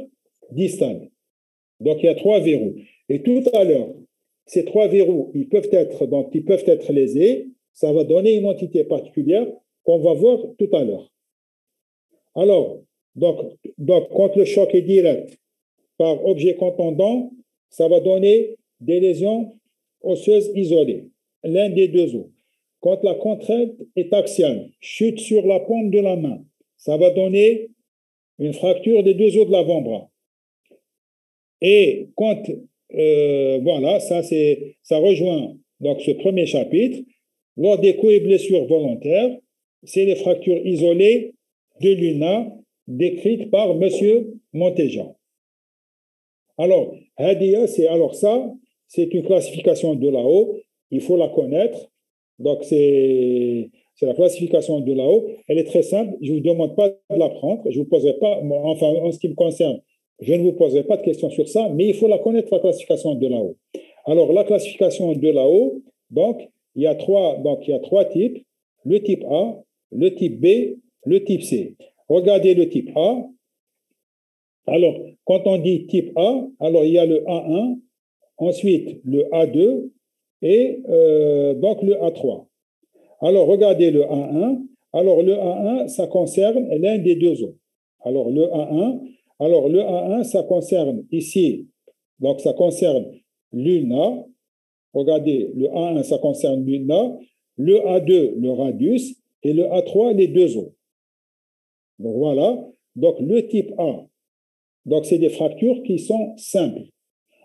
distale. Donc il y a trois verrous. Et tout à l'heure, ces trois verrous, ils peuvent être, donc, ils peuvent être lésés. Ça va donner une entité particulière qu'on va voir tout à l'heure. Alors, donc, donc, quand le choc est direct par objet contondant, ça va donner des lésions osseuses isolées, l'un des deux os. Quand la contrainte est axiale, chute sur la paume de la main, ça va donner une fracture des deux os de l'avant-bras. Et quand euh, voilà, ça, ça rejoint donc ce premier chapitre. Lors des coups et blessures volontaires, c'est les fractures isolées de l'UNA décrites par M. Montéjean. Alors, Hadia, c'est alors ça, c'est une classification de là-haut, il faut la connaître. Donc, c'est, la classification de là-haut. Elle est très simple, je ne vous demande pas de l'apprendre, je vous poserai pas, enfin, en ce qui me concerne, je ne vous poserai pas de questions sur ça, mais il faut la connaître, la classification de là-haut. Alors, la classification de là-haut, il y, a trois, donc, il y a trois types, le type A, le type B, le type C. Regardez le type A. Alors, quand on dit type A, alors il y a le A1, ensuite le A2 et euh, donc le A3. Alors, regardez le A1. Alors, le A1, ça concerne l'un des deux os. Alors, le A1, alors, le A1, ça concerne ici, donc ça concerne l'ulna. Regardez, le A1, ça concerne l'ulna. Le A2, le radius. Et le A3, les deux os. Donc voilà. Donc le type A, donc c'est des fractures qui sont simples.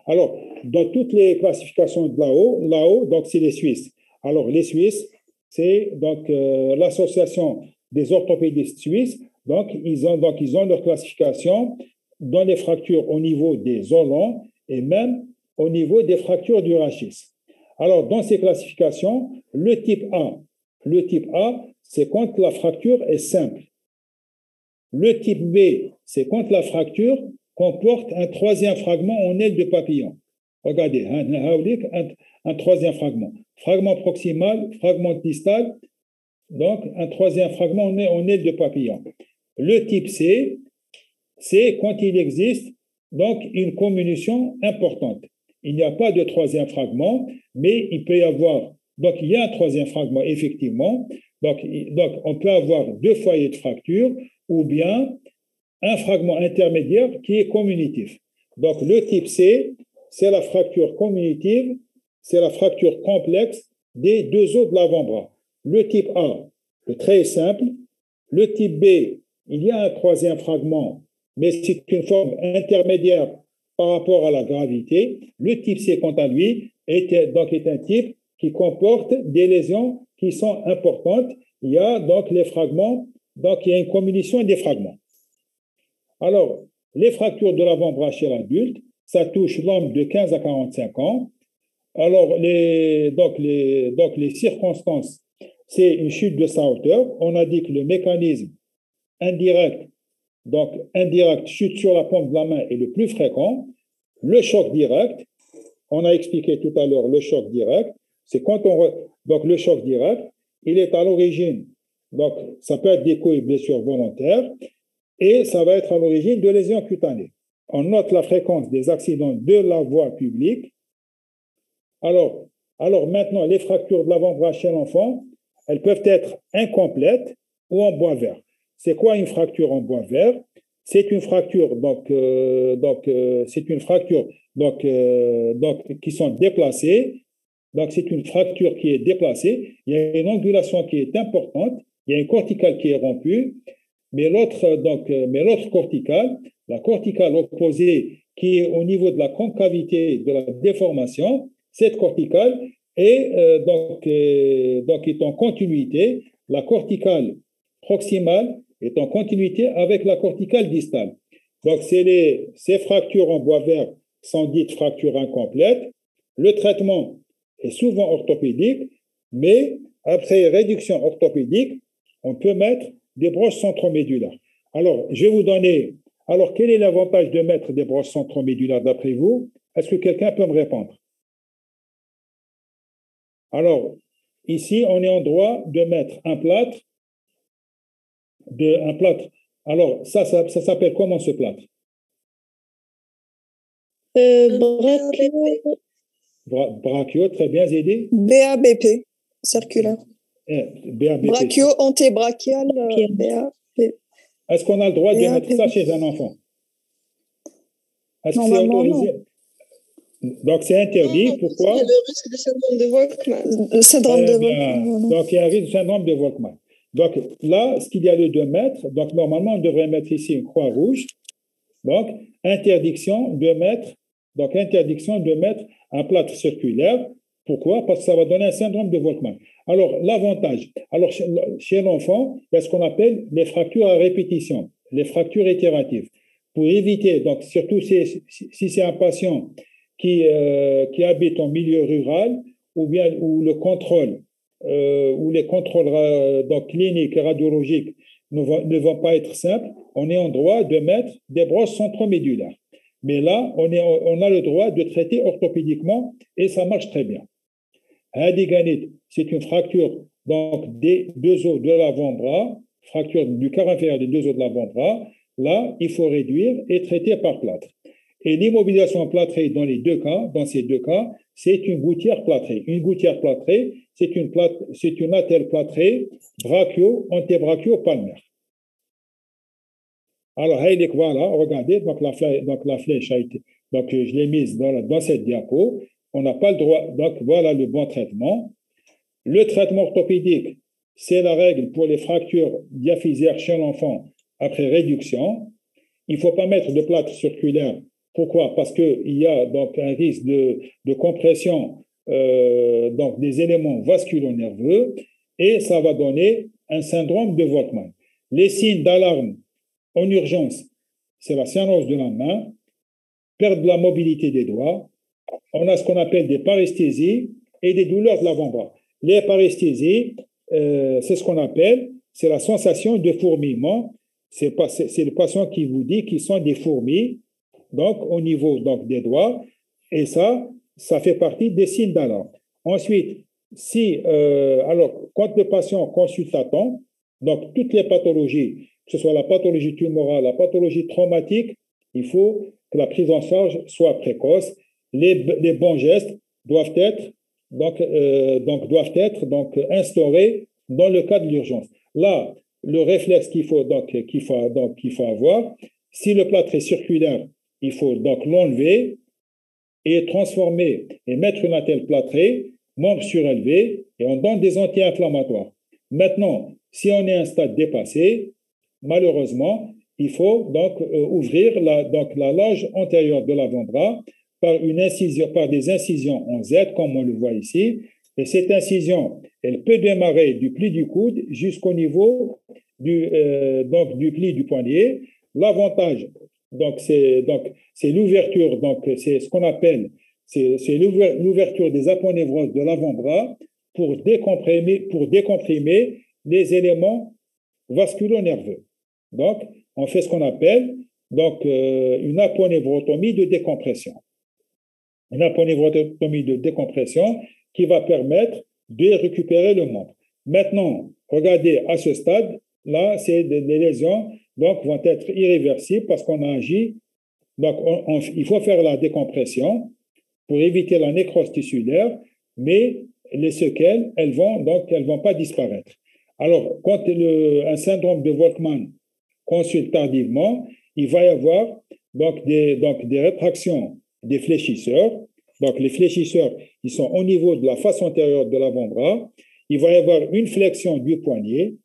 Alors, dans toutes les classifications de là-haut, là-haut, donc c'est les Suisses. Alors les Suisses, c'est donc euh, l'association des orthopédistes suisses donc ils, ont, donc, ils ont leur classification dans les fractures au niveau des os et même au niveau des fractures du rachis. Alors, dans ces classifications, le type A, le type A, c'est quand la fracture est simple. Le type B, c'est quand la fracture comporte un troisième fragment en aile de papillon. Regardez, un, troisième fragment. Fragment proximal, fragment distal, donc un troisième fragment en aile de papillon. Le type C, c'est quand il existe donc une communication importante. Il n'y a pas de troisième fragment, mais il peut y avoir, donc il y a un troisième fragment, effectivement. Donc, donc on peut avoir deux foyers de fracture ou bien un fragment intermédiaire qui est communitif. Donc, le type C, c'est la fracture communitive, c'est la fracture complexe des deux os de l'avant-bras. Le type A, le trait simple. Le type B, il y a un troisième fragment, mais c'est une forme intermédiaire par rapport à la gravité. Le type C, quant à lui, est, donc, est un type qui comporte des lésions qui sont importantes. Il y a donc les fragments, donc il y a une communication des fragments. Alors, les fractures de l'avant-bras chez l'adulte, ça touche l'homme de 15 à 45 ans. Alors, les, donc, les, circonstances, c'est une chute de sa hauteur. On a dit que le mécanisme indirect, donc indirect, chute sur la pompe de la main est le plus fréquent. Le choc direct, on a expliqué tout à l'heure le choc direct, c'est quand on... Donc, le choc direct, il est à l'origine, donc ça peut être des coups et blessures volontaires, et ça va être à l'origine de lésions cutanées. On note la fréquence des accidents de la voie publique. Alors, alors maintenant, les fractures de l'avant-bras chez l'enfant, elles peuvent être incomplètes ou en bois vert. C'est quoi une fracture en bois vert? C'est une fracture donc euh, donc euh, c'est une fracture donc euh, donc qui sont déplacées. Donc c'est une fracture qui est déplacée. Il y a une angulation qui est importante. Il y a une corticale qui est rompue mais l'autre donc euh, mais l'autre corticale, la corticale opposée qui est au niveau de la concavité de la déformation, cette corticale est euh, donc euh, donc est en continuité, la corticale proximale est en continuité avec la corticale distale. Donc les ces fractures en bois vert sont dites fractures incomplètes. Le traitement est souvent orthopédique, mais après réduction orthopédique, on peut mettre des broches centromédulaires. Alors, je vais vous donner. Alors, quel est l'avantage de mettre des broches centromédulaires d'après vous? Est-ce que quelqu'un peut me répondre? Alors, ici, on est en droit de mettre un plâtre. De, un plâtre. Alors, ça, ça, s'appelle comment ce plâtre? Euh, brachio. brachio, très bien, Zédé. BABP, circulaire. Eh, Brachio, antébrachial, BAP. Est-ce qu'on a le droit de mettre ça chez un enfant? Est-ce que c'est autorisé? Donc, c'est interdit. Pourquoi? Il y a le risque de syndrome de Volkmann. Le syndrome de Volkmann. Donc, il y a un risque de syndrome de Volkmann. Donc, là, ce qu'il y a de 2 mètres, donc normalement, on devrait mettre ici une croix rouge. Donc, interdiction de mettre, donc interdiction de mettre un plâtre circulaire. Pourquoi? Parce que ça va donner un syndrome de Volkmann. Alors, l'avantage, alors chez, l'enfant, il y a ce qu'on appelle les fractures à répétition, les fractures itératives. Pour éviter, donc surtout si, c'est un patient qui, euh, qui habite en milieu rural, ou bien où le contrôle, euh, où les contrôles euh, donc, cliniques et radiologiques ne vont, ne vont pas être simples, on est en droit de mettre des brosses centromédulaires. Mais là, on, est, on a le droit de traiter orthopédiquement et ça marche très bien c'est une fracture donc des deux os de l'avant-bras, fracture du quart des deux os de l'avant-bras. Là, il faut réduire et traiter par plâtre. Et l'immobilisation plâtrée dans les deux cas, dans ces deux cas, c'est une gouttière plâtrée. Une gouttière plâtrée, c'est une, plâtre, une attelle plâtrée brachio, antébrachio, palmaire. Alors, voilà, regardez, la, flèche, a été, je l'ai mise dans cette diapo. On n'a pas le droit, donc voilà le bon traitement. Le traitement orthopédique, c'est la règle pour les fractures diaphysaires chez l'enfant après réduction. Il ne faut pas mettre de plâtre circulaire. Pourquoi? Parce qu'il y a donc un risque de, compression euh, donc des éléments vasculo-nerveux et ça va donner un syndrome de Volkmann. Les signes d'alarme en urgence, c'est la cyanose de la main, perte de la mobilité des doigts. On a ce qu'on appelle des paresthésies et des douleurs de l'avant-bras. Les paresthésies, euh, c'est ce qu'on appelle, c'est la sensation de fourmillement. C'est le patient qui vous dit qu'ils sont des fourmis, donc au niveau donc, des doigts, et ça, ça fait partie des signes d'alarme. Ensuite, si, euh, alors, quand le patient consulte à temps, donc toutes les pathologies que ce soit la pathologie tumorale, la pathologie traumatique, il faut que la prise en charge soit précoce. Les, bons gestes doivent être donc, euh, donc doivent être donc instaurés dans le cas de l'urgence. Là, le réflexe qu'il faut donc qu'il faut donc qu'il faut avoir, si le plâtre est circulaire, il faut donc l'enlever et transformer et mettre une attelle plâtrée, membre surélevé, et on donne des anti-inflammatoires. Maintenant, si on est à un stade dépassé, malheureusement, il faut donc euh, ouvrir la, donc la loge antérieure de l'avant-bras par, une incision, par des incisions en Z, comme on le voit ici. Et cette incision, elle peut démarrer du pli du coude jusqu'au niveau du, euh, donc, du pli du poignet. L'avantage, donc, c'est donc c'est l'ouverture, donc c'est ce qu'on appelle, c'est l'ouverture des aponevroses de l'avant-bras pour décomprimer, pour décomprimer les éléments vasculo-nerveux. Donc, on fait ce qu'on appelle donc euh, une aponevrotomie de décompression une aponeurotomie de décompression qui va permettre de récupérer le membre. Maintenant, regardez, à ce stade, là, c'est des, lésions donc vont être irréversibles parce qu'on a agi. Donc, il faut faire la décompression pour éviter la nécrose tissulaire, mais les séquelles, elles vont donc elles vont pas disparaître. Alors, quand le, un syndrome de Volkmann consulte tardivement, il va y avoir donc des, donc des rétractions des fléchisseurs. Donc, les fléchisseurs, ils sont au niveau de la face antérieure de l'avant-bras. Il va y avoir une flexion du poignet,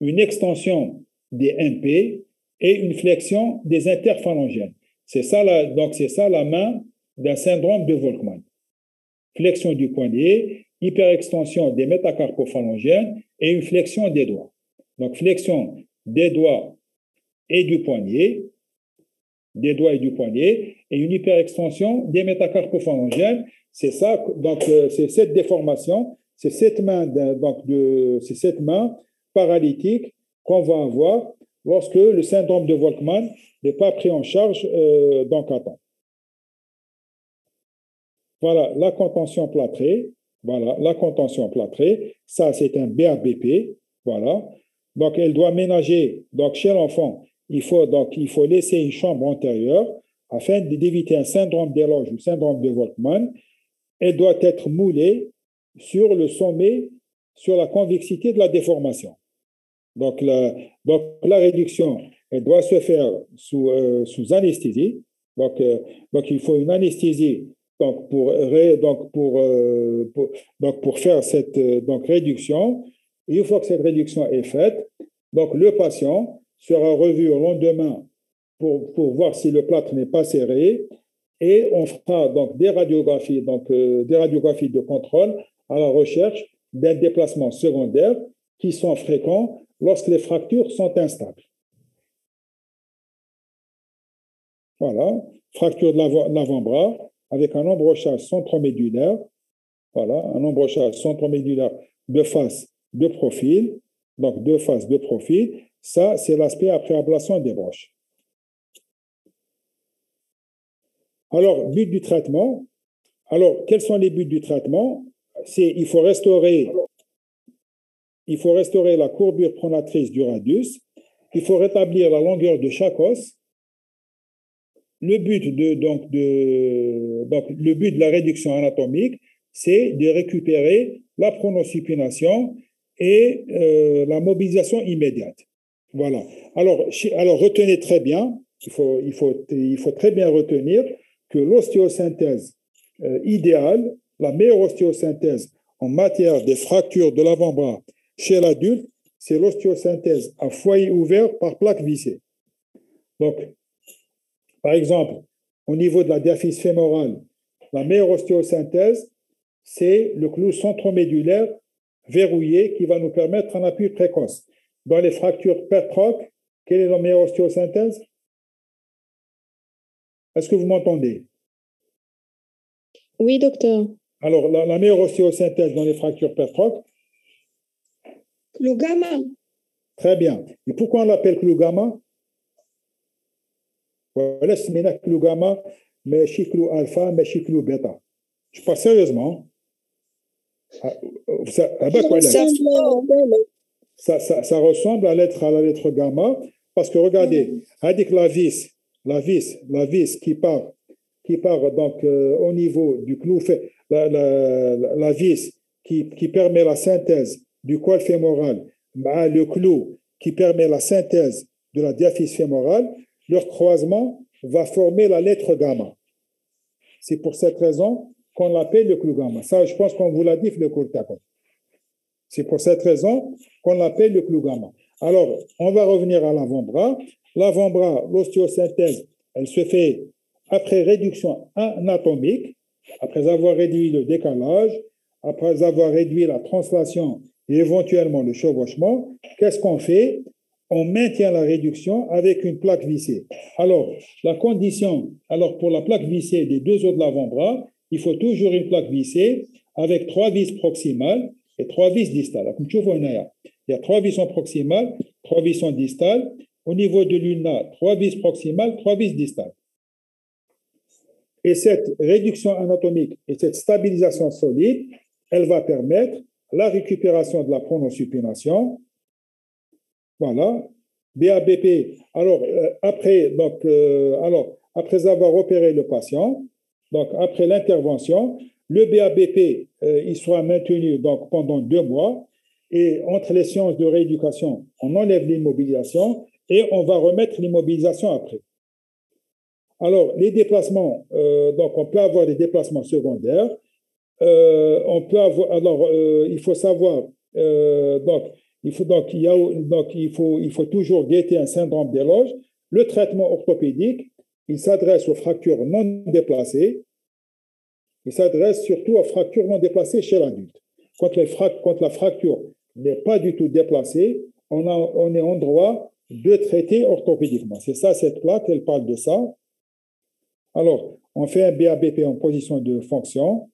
une extension des MP et une flexion des interphalangiennes. C'est ça la, donc c'est ça la main d'un syndrome de Volkmann. Flexion du poignet, hyperextension des métacarpophalangiennes et une flexion des doigts. Donc flexion des doigts et du poignet, des doigts et du poignet, et une hyperextension des métacarpophalangiennes. C'est ça, donc euh, c'est cette déformation, c'est cette main, donc de, c'est cette main paralytique qu'on va avoir lorsque le syndrome de Volkmann n'est pas pris en charge euh, donc à temps. Voilà, la contention plâtrée. Voilà, la contention plâtrée. Ça, c'est un BABP. Voilà. Donc, elle doit ménager, donc chez l'enfant, il faut, donc, il faut laisser une chambre antérieure afin d'éviter un syndrome d'éloge ou syndrome de Volkmann. Elle doit être moulée sur le sommet, sur la convexité de la déformation. Donc la, donc la réduction, elle doit se faire sous, euh, sous anesthésie. Donc, euh, donc il faut une anesthésie donc pour, donc euh, pour, donc pour faire cette donc réduction. Une fois que cette réduction est faite, donc le patient sera revu au lendemain pour, voir si le plâtre n'est pas serré et on fera donc des radiographies, donc euh, des radiographies de contrôle à la recherche d'un déplacement secondaire qui sont fréquents lorsque les fractures sont instables. Voilà, fracture de l'avant-bras avec un embrochage centromédulaire. Voilà, un embrochage centromédulaire de face, de profil, donc de face, de profil, ça, c'est l'aspect après ablation des broches. Alors, but du traitement. Alors, quels sont les buts du traitement? C'est il faut restaurer la courbure pronatrice du radius, il faut rétablir la longueur de chaque os. Le but de, donc, de, la réduction anatomique, c'est de récupérer la pronosupination et euh, la mobilisation immédiate. Voilà. Alors, retenez très bien, il faut très bien retenir que l'ostéosynthèse euh, idéale, la meilleure ostéosynthèse en matière des fractures de l'avant-bras chez l'adulte, c'est l'ostéosynthèse à foyer ouvert par plaque vissée. Donc, par exemple, au niveau de la diaphyse fémorale, la meilleure ostéosynthèse, c'est le clou centromédulaire verrouillé qui va nous permettre un appui précoce. Dans les fractures pertroques, quelle est la meilleure ostéosynthèse? Est-ce que vous m'entendez? Oui, docteur. Alors, la, meilleure ostéosynthèse dans les fractures pertroques Clou gamma. Très bien. Et pourquoi on l'appelle clou gamma Voilà, c'est clou gamma, mais clou alpha, mais clou bêta. Je parle sérieusement. Ah, ah ben, ça, ça, ressemble à, lettre, à la lettre gamma, parce que regardez, avec la vis, la vis, la qui part, qui part donc euh, au niveau du clou, la, la, la vis qui, qui, permet la synthèse du col fémoral, le clou qui permet la synthèse de la diaphyse fémorale, leur croisement va former la lettre gamma. C'est pour cette raison qu'on l'appelle le clou gamma. Ça, je pense qu'on vous l'a dit, le cours C'est pour cette raison qu'on l'appelle le clou gamma. Alors, on va revenir à l'avant-bras. L'avant-bras, l'ostéosynthèse, elle se fait après réduction anatomique, après avoir réduit le décalage, après avoir réduit la translation et éventuellement le chevauchement. Qu'est-ce qu'on fait? On maintient la réduction avec une plaque vissée. Alors, la condition, alors pour la plaque vissée des deux os de l'avant-bras, il faut toujours une plaque vissée avec trois vis proximales et trois vis distales. Il y a trois vis proximales, trois vis distales. Au niveau de l'ulna, trois vis proximales, trois vis distales. Et cette réduction anatomique et cette stabilisation solide, elle va permettre la récupération de la pronosupination, voilà. BABP. Alors, euh, euh, alors, après avoir opéré le patient, donc après l'intervention, le BABP, euh, il sera maintenu donc, pendant deux mois. Et entre les séances de rééducation, on enlève l'immobilisation et on va remettre l'immobilisation après. Alors, les déplacements, donc on peut avoir des déplacements secondaires. on peut avoir, alors, il faut savoir, donc, il faut donc, il, y a, donc il, faut, il faut toujours guetter un syndrome d'éloge. Le traitement orthopédique, il s'adresse aux fractures non déplacées. Il s'adresse surtout aux fractures non déplacées chez l'adulte. Quand, la fracture n'est pas du tout déplacée, on, on est en droit de traiter orthopédiquement. C'est ça, cette plaque, elle parle de ça. Alors, on fait un BABP en position de fonction,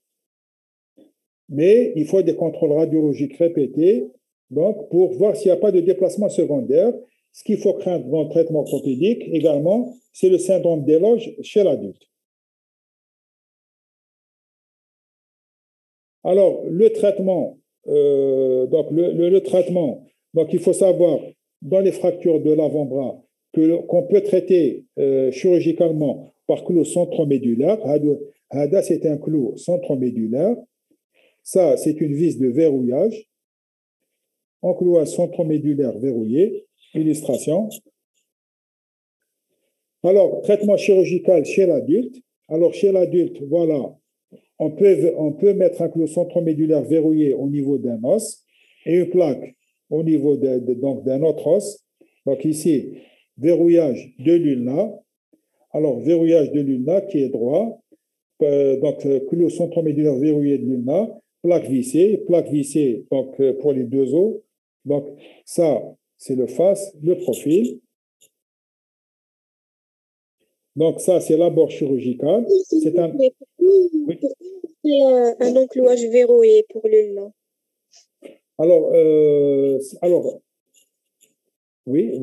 mais il faut des contrôles radiologiques répétés donc, pour voir s'il n'y a pas de déplacement secondaire, ce qu'il faut craindre dans le traitement orthopédique également, c'est le syndrome d'éloge chez l'adulte. Alors, le traitement, euh, donc le, traitement, donc il faut savoir dans les fractures de l'avant-bras qu'on peut traiter euh, chirurgicalement par clou centromédulaire. Hada, c'est un clou centromédulaire. Ça, c'est une vis de verrouillage enclos centromédulaire verrouillé. Illustration. Alors, traitement chirurgical chez l'adulte. Alors, chez l'adulte, voilà, on peut, on peut mettre un clou centromédulaire verrouillé au niveau d'un os et une plaque au niveau d'un autre os. Donc, ici, verrouillage de l'ulna. Alors, verrouillage de l'ulna qui est droit. Euh, donc, clou centromédulaire verrouillé de l'ulna, plaque vissée, plaque vissée donc, euh, pour les deux os, donc, ça, c'est le face, le profil. Donc, ça, c'est l'abord chirurgical. C'est un... Oui. un enclouage verrouillé pour le nom. Alors, euh, alors oui,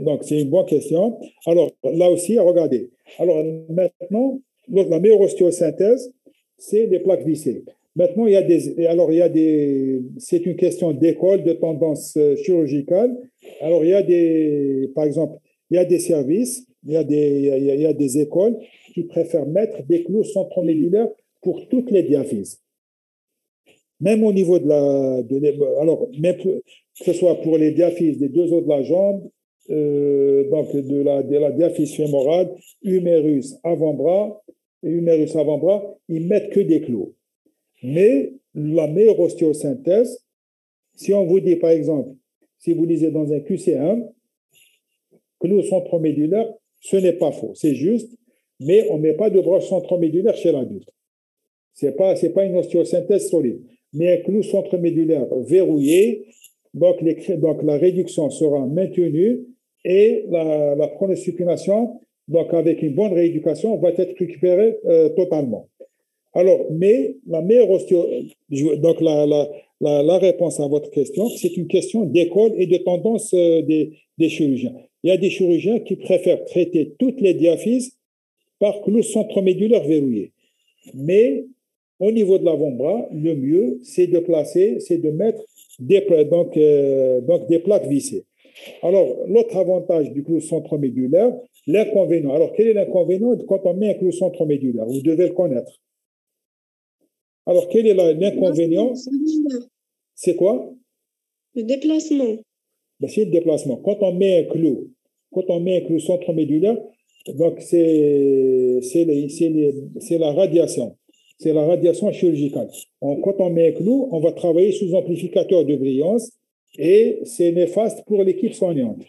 donc c'est une bonne question. Alors, là aussi, regardez. Alors, maintenant, la meilleure ostéosynthèse, c'est les plaques vissées. Maintenant, il y a des, alors il y a des, c'est une question d'école, de tendance euh, chirurgicale. Alors, il y a des, par exemple, il y a des services, il y a des, il y a, des écoles qui préfèrent mettre des clous centromédulaires pour toutes les diaphyses. Même au niveau de la, alors, même que ce soit pour les diaphyses des deux os de la jambe, euh, donc de la, de la diaphyse fémorale, humérus avant-bras humérus avant-bras, ils mettent que des clous. Mais la meilleure ostéosynthèse, si on vous dit par exemple, si vous lisez dans un QC1, que nous centromédulaire, ce n'est pas faux, c'est juste, mais on ne met pas de broche centromédulaire chez l'adulte. Ce n'est pas, pas une ostéosynthèse solide. Mais un clou centromédulaire verrouillé, donc, la réduction sera maintenue et la, la donc avec une bonne rééducation, va être récupérée euh, totalement. Alors, mais la meilleure donc la, la, la, réponse à votre question, c'est une question d'école et de tendance euh, des, des, chirurgiens. Il y a des chirurgiens qui préfèrent traiter toutes les diaphyses par clou centromédulaire verrouillé. Mais au niveau de l'avant-bras, le mieux, c'est de placer, c'est de mettre des, donc, euh, donc des plaques vissées. Alors, l'autre avantage du clou centromédulaire, l'inconvénient. Alors, quel est l'inconvénient quand on met un clou centromédulaire Vous devez le connaître. Alors, quel est l'inconvénient? C'est quoi? Le déplacement. Ben, c'est le déplacement. Quand on met un clou, quand on met un clou centromédulaire, donc c'est la radiation. C'est la radiation chirurgicale. quand on met un clou, on va travailler sous amplificateur de brillance et c'est néfaste pour l'équipe soignante.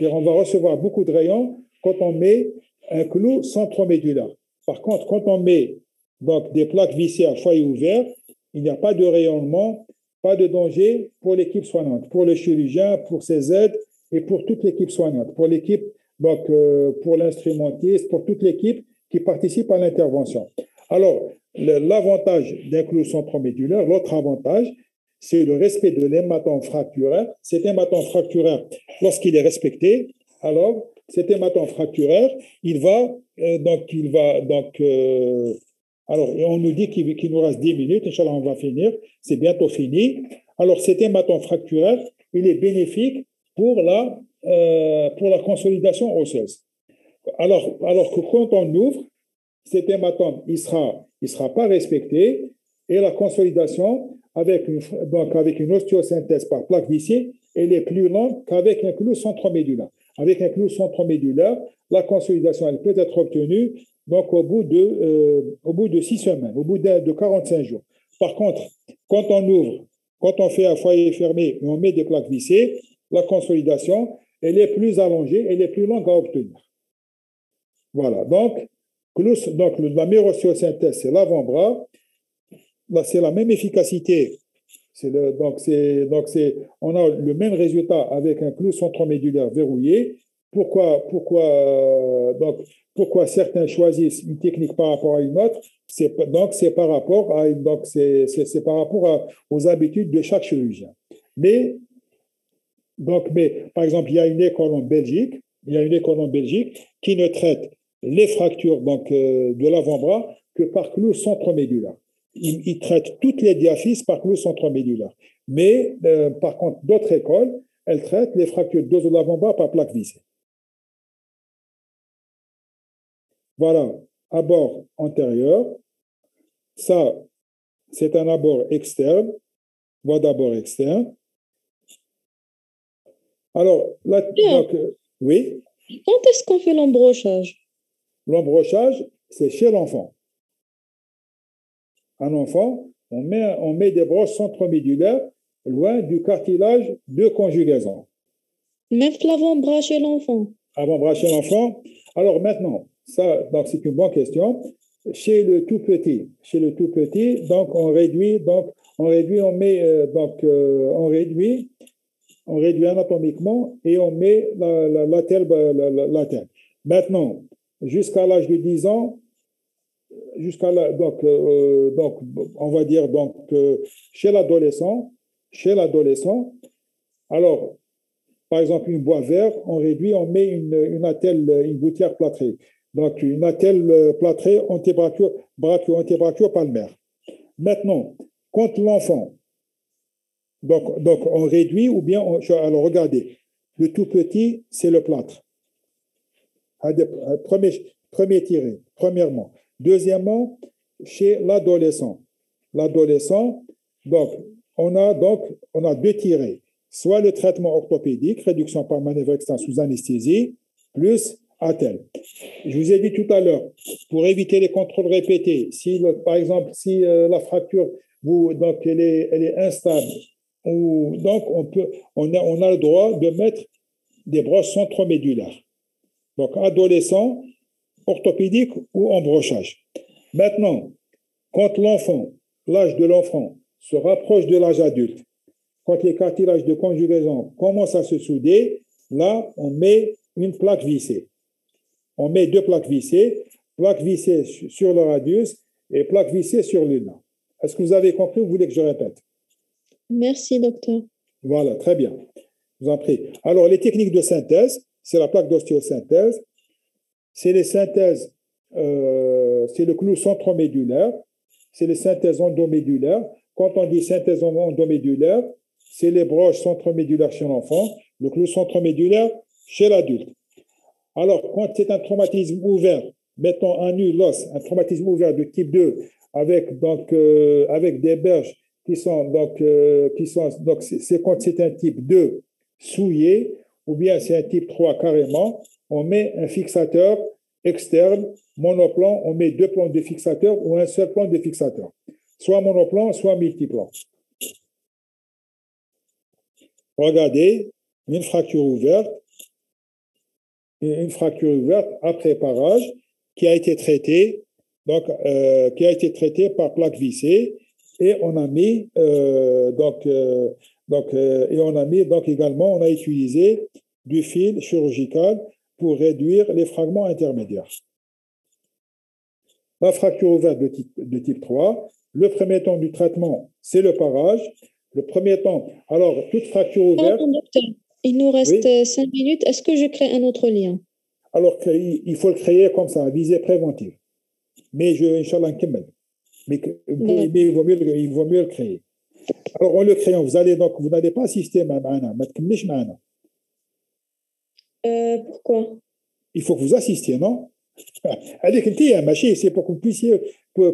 On va recevoir beaucoup de rayons quand on met un clou centromédulaire. Par contre, quand on met donc, des plaques vissées à foyer ouvert, il n'y a pas de rayonnement, pas de danger pour l'équipe soignante, pour le chirurgien, pour ses aides et pour toute l'équipe soignante, pour l'équipe, donc euh, pour l'instrumentiste, pour toute l'équipe qui participe à l'intervention. Alors, l'avantage d'un clou centromédulaire, l'autre avantage, c'est le respect de l'hématome fracturaire. Cet hématome fracturaire, lorsqu'il est respecté, alors cet hématome fracturaire, il va euh, donc il va donc euh, alors on nous dit qu'il nous reste 10 minutes, Inch'Allah on va finir, c'est bientôt fini. Alors cet hématome fracturaire, il est bénéfique pour la euh, pour la consolidation osseuse. Alors alors que quand on ouvre cet hématome, il sera il sera pas respecté et la consolidation avec une, donc avec une osteosynthèse par plaque vissée, elle est plus longue qu'avec un clou centromédulaire. Avec un clou centromédulaire, la consolidation elle peut être obtenue donc au bout de, euh, au bout de six semaines, au bout de 45 jours. Par contre, quand on ouvre, quand on fait un foyer fermé et on met des plaques vissées, la consolidation, elle est plus allongée, elle est plus longue à obtenir. Voilà. Donc, donc la meilleure c'est l'avant-bras c'est la même efficacité. Le, donc, donc on a le même résultat avec un clou centromédulaire verrouillé. Pourquoi, pourquoi, euh, donc, pourquoi certains choisissent une technique par rapport à une autre? C'est, Donc, c'est par rapport, à, donc c'est, c'est, par rapport aux habitudes de chaque chirurgien. Mais, donc, mais, par exemple, il y a une école en Belgique, il y a une école en Belgique qui ne traite les fractures donc, euh, de l'avant-bras que par clou centromédulaire il, traite toutes les diaphyses par clou centromédulaire. Mais euh, par contre, d'autres écoles, elles traitent les fractures de l'avant-bras par plaque vissée. Voilà, abord antérieur. Ça, c'est un abord externe, voie d'abord externe. Alors, là, euh, oui. Quand est-ce qu'on fait l'embrochage? L'embrochage, c'est chez l'enfant un enfant, on met, on met des brosses centromédulaires loin du cartilage de conjugaison. Mettre l'avant-bras chez l'enfant. Avant-bras chez l'enfant. Alors maintenant, ça, donc c'est une bonne question. Chez le tout petit, chez le tout petit, donc on réduit, donc on réduit, on met, euh, donc euh, on réduit, on réduit anatomiquement et on met la, la, la, la tête. Maintenant, jusqu'à l'âge de 10 ans, jusqu'à donc, euh, donc, on va dire donc euh, chez l'adolescent, chez l'adolescent, alors, par exemple, une bois vert, on réduit, on met une, une attelle, une gouttière plâtrée. Donc, une attelle plâtrée antibrachio, palmaire. Maintenant, quand l'enfant, donc, donc on réduit ou bien, on, alors regardez, le tout petit, c'est le plâtre. Premier, tiré, premièrement. Deuxièmement, chez l'adolescent. L'adolescent, donc, on a donc on deux tirés. Soit le traitement orthopédique, réduction par manœuvre externe sous anesthésie, plus ATEL. Je vous ai dit tout à l'heure, pour éviter les contrôles répétés, par exemple, si euh, la fracture, donc elle est instable, donc on, peut, on, a, a le droit de mettre des brosses centromédulaires. Donc, adolescent, orthopédique ou embrochage. Maintenant, quand l'enfant, l'âge de l'enfant se rapproche de l'âge adulte, quand les cartilages de conjugaison commencent à se souder, là, on met une plaque vissée. On met deux plaques vissées, plaque vissée sur le radius et plaque vissée sur l'ulna. Est-ce que vous avez compris ou vous voulez que je répète? Merci, docteur. Voilà, très bien. Je vous en prie. Alors, les techniques de synthèse, c'est la plaque d'ostéosynthèse, c'est les synthèses, euh, c'est le clou centromédulaire, c'est les synthèses endomédulaires. Quand on dit synthèse endomédulaire, c'est les broches centromédulaires chez l'enfant, le clou centromédulaire chez l'adulte. Alors, quand c'est un traumatisme ouvert, mettons un nul l'os, un traumatisme ouvert de type 2, avec, donc, euh, avec des berges qui sont, donc, euh, qui sont, donc c'est quand c'est un type 2 souillé, ou bien c'est un type 3 carrément, on met un fixateur externe, monoplan, on met deux plans de fixateur ou un seul plan de fixateur, soit monoplan, soit multiplan. Regardez, une fracture ouverte, une fracture ouverte après parage qui a été traitée, donc, euh, qui a été traitée par plaque vissée et on a mis euh, donc euh, donc et on a mis donc également on a utilisé du fil chirurgical pour réduire les fragments intermédiaires. La fracture ouverte de type, de type 3, le premier temps du traitement, c'est le parage. Le premier temps, alors toute fracture ouverte. Il nous reste cinq minutes. Est-ce que je crée un autre lien? Alors il faut le créer comme ça, à visée préventive. Mais je, Inch'Allah, mais, mais il, vaut mieux, il vaut mieux le créer. Alors en le créant, vous allez donc, vous n'allez pas assister à ma euh, pourquoi? Il faut que vous assistiez, non? C'est pour que vous puissiez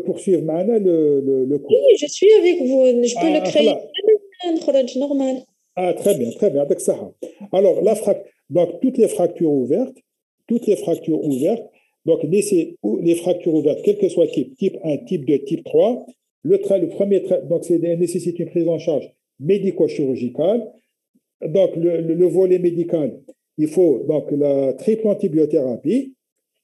poursuivre le, le, le cours. Oui, je suis avec vous. Je peux le ah, créer normal. Ah, très bien, très bien, avec ça. Alors, la donc, toutes les fractures ouvertes, toutes les fractures ouvertes, donc les, fractures ouvertes, quel que soit le type, type 1, type 2, type 3, le, le premier donc c'est nécessite une prise en charge médico-chirurgicale. Donc, le, le, volet médical, il faut donc la triple antibiothérapie,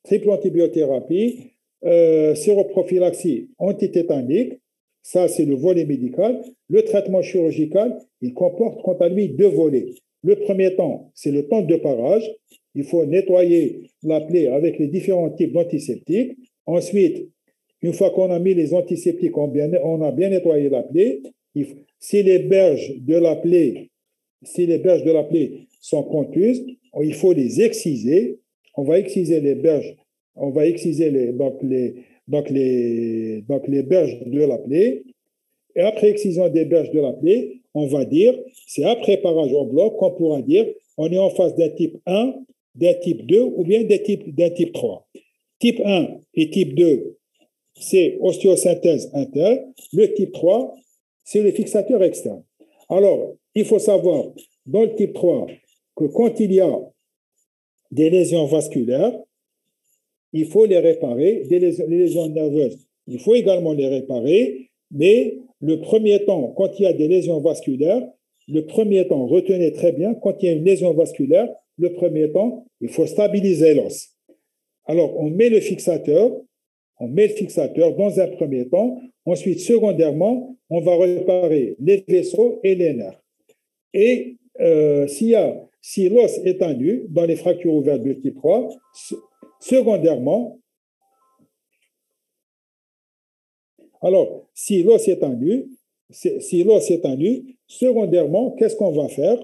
triple antibiothérapie, euh, séroprophylaxie antitétanique, ça c'est le volet médical. Le traitement chirurgical, il comporte quant à lui deux volets. Le premier temps, c'est le temps de parage. Il faut nettoyer la plaie avec les différents types d'antiseptiques. Ensuite, une fois qu'on a mis les antiseptiques, on, on a bien nettoyé la plaie. si les berges de la plaie, si les berges de la plaie sont contuses, il faut les exciser. On va exciser les berges, on va exciser les, donc les, donc les, donc les berges de la plaie. Et après excision des berges de la plaie, on va dire, c'est après parage en bloc qu'on pourra dire, on est en face d'un type 1, d'un type 2 ou bien d'un type, d'un type 3. Type 1 et type 2, c'est ostéosynthèse interne. Le type 3, c'est le fixateur externe. Alors, il faut savoir, dans le type 3, que quand il y a des lésions vasculaires, il faut les réparer, des les lésions nerveuses, il faut également les réparer, mais le premier temps, quand il y a des lésions vasculaires, le premier temps, retenez très bien, quand il y a une lésion vasculaire, le premier temps, il faut stabiliser l'os. Alors, on met le fixateur, on met le fixateur dans un premier temps. Ensuite, secondairement, on va réparer les vaisseaux et les nerfs. Et euh, si l'os est tendu dans les fractures ouvertes de type 3, secondairement, alors, si l'os est tendu, si l'os est tendu, secondairement, qu'est-ce qu'on va faire?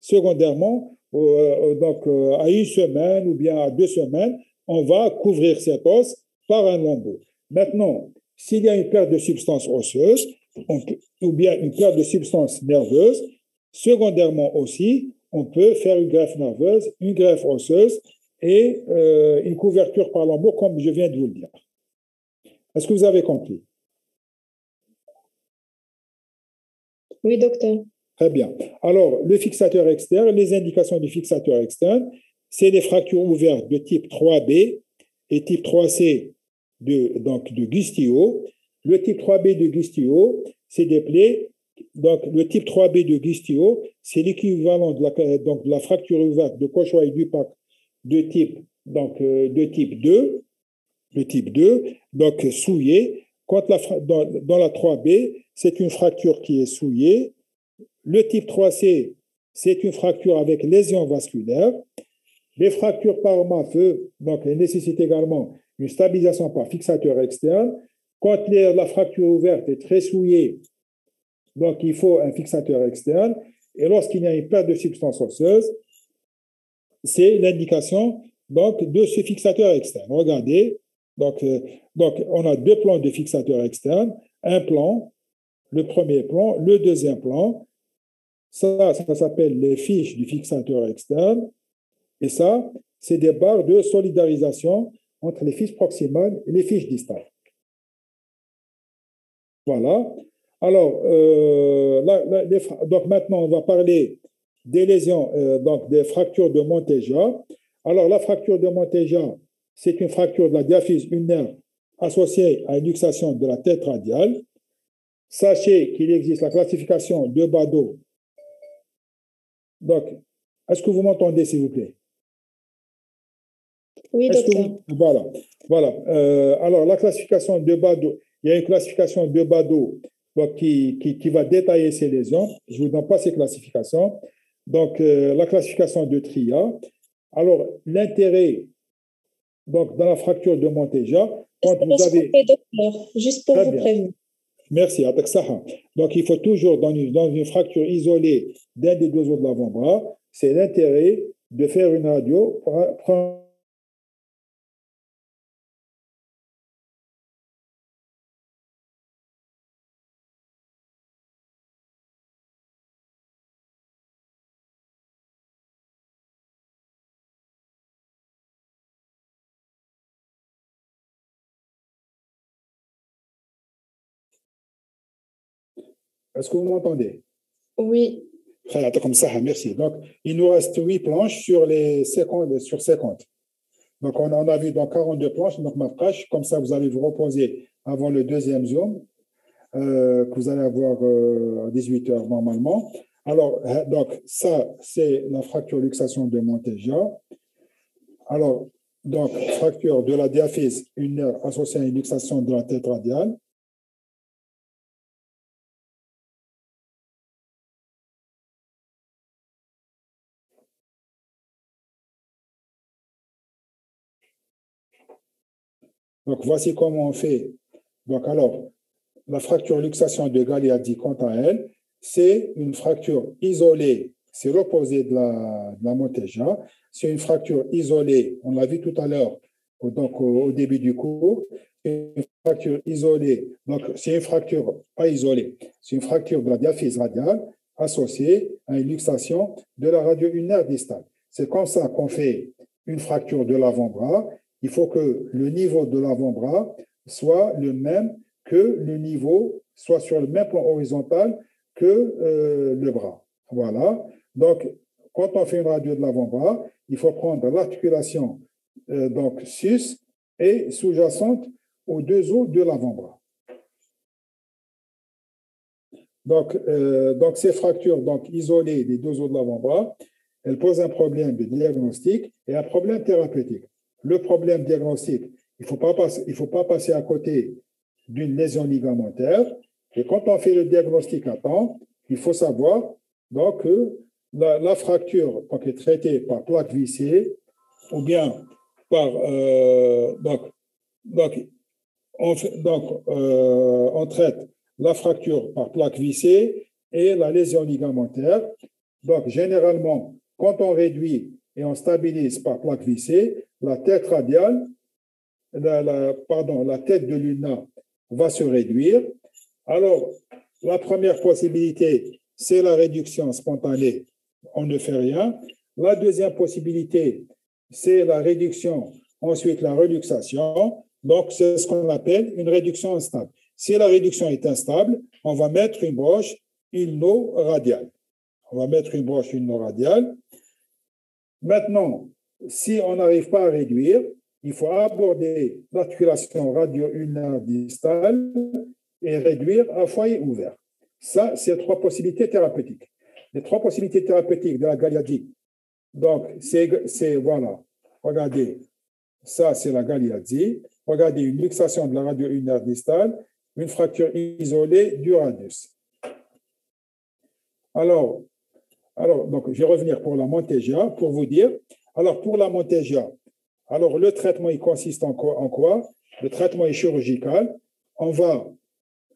Secondairement, donc, euh, à une semaine ou bien à deux semaines, on va couvrir cet os par un lambeau. Maintenant, s'il y a une perte de substance osseuse ou bien une perte de substance nerveuse, secondairement aussi, on peut faire une greffe nerveuse, une greffe osseuse et euh, une couverture par lambeau, comme je viens de vous le dire. Est-ce que vous avez compris? Oui, docteur. Très bien. Alors, le fixateur externe, les indications du fixateur externe, c'est les fractures ouvertes de type 3B et type 3C de, donc, de Gustio. Le type 3B de Gustio, c'est des plaies donc, le type 3B de Gustio, c'est l'équivalent de la, la fracture ouverte de Cochois et du de type, donc, euh, de type 2, de type 2, donc souillé. Quand la, dans, la 3B, c'est une fracture qui est souillée. Le type 3C, c'est une fracture avec lésion vasculaire. Les fractures par feu donc, nécessitent également une stabilisation par fixateur externe. Quand la fracture ouverte est très souillée, donc, il faut un fixateur externe. Et lorsqu'il y a une perte de substance osseuse, c'est l'indication donc, de ce fixateur externe. Regardez, donc, euh, on a deux plans de fixateur externe. Un plan, le premier plan, le deuxième plan. Ça, ça s'appelle les fiches du fixateur externe. Et ça, c'est des barres de solidarisation entre les fiches proximales et les fiches distales. Voilà. Alors, euh, donc maintenant, on va parler des lésions, euh, donc des fractures de Monteja. Alors, la fracture de Monteja, c'est une fracture de la diaphyse ulnaire associée à une luxation de la tête radiale. Sachez qu'il existe la classification de Bado. Donc, est-ce que vous m'entendez, s'il vous plaît? Oui, docteur. voilà. voilà. Euh, alors, la classification de Bado, il y a une classification de Bado donc, qui, qui, va détailler ces lésions. Je ne vous donne pas ces classifications. Donc, euh, la classification de TRIA. Alors, l'intérêt donc, dans la fracture de Monteja, quand vous avez... Juste pour vous prévenir. Merci, Donc, il faut toujours, dans une, fracture isolée d'un des deux os de l'avant-bras, c'est l'intérêt de faire une radio, prendre Est-ce que vous m'entendez? Oui. Comme ça, merci. Donc, il nous reste 8 planches sur les 50. Sur 50. Donc, on en a vu dans 42 planches, donc ma. Comme ça, vous allez vous reposer avant le deuxième zoom, euh, que vous allez avoir euh, à 18 heures normalement. Alors, euh, donc, ça, c'est la fracture luxation de Monteja. Alors, donc, fracture de la diaphyse une associée à une luxation de la tête radiale. Donc, voici comment on fait. Donc, alors, la fracture luxation de Galiadi, quant à elle, c'est une fracture isolée. C'est l'opposé de la, de. C'est une fracture isolée. On l'a vu tout à l'heure, donc au, début du cours. Une fracture isolée. Donc, c'est une fracture pas isolée. C'est une fracture de la diaphyse radiale associée à une luxation de la radio ulnaire distale. C'est comme ça qu'on fait une fracture de l'avant-bras il faut que le niveau de l'avant-bras soit le même que le niveau, soit sur le même plan horizontal que euh, le bras. Voilà. Donc, quand on fait une radio de l'avant-bras, il faut prendre l'articulation euh, sus et sous-jacente aux deux os de l'avant-bras. Donc, euh, donc, ces fractures donc, isolées des deux os de l'avant-bras, elles posent un problème de diagnostic et un problème thérapeutique le problème diagnostique, il ne faut, pas passer, faut pas passer à côté d'une lésion ligamentaire. Et quand on fait le diagnostic à temps, il faut savoir donc, que la, fracture est traitée par plaque vissée ou bien par. Euh, donc, donc, on, donc euh, on traite la fracture par plaque vissée et la lésion ligamentaire. Donc, généralement, quand on réduit et on stabilise par plaque vissée, la tête radiale, la, pardon, la tête de l'ulna va se réduire. Alors, la première possibilité, c'est la réduction spontanée. On ne fait rien. La deuxième possibilité, c'est la réduction, ensuite la reluxation. Donc, c'est ce qu'on appelle une réduction instable. Si la réduction est instable, on va mettre une broche ulno-radiale. On va mettre une broche ulno-radiale. Maintenant, si on n'arrive pas à réduire, il faut aborder l'articulation radio-ulnaire distale et réduire à foyer ouvert. Ça, c'est trois possibilités thérapeutiques. Les trois possibilités thérapeutiques de la galiadie. Donc, c'est, voilà, regardez, ça, c'est la galiadie. Regardez une luxation de la radio-ulnaire distale, une fracture isolée du radius. Alors, alors, donc, je vais revenir pour la Montégia pour vous dire alors, pour la Montégia, alors le traitement, il consiste en quoi, Le traitement est chirurgical. On va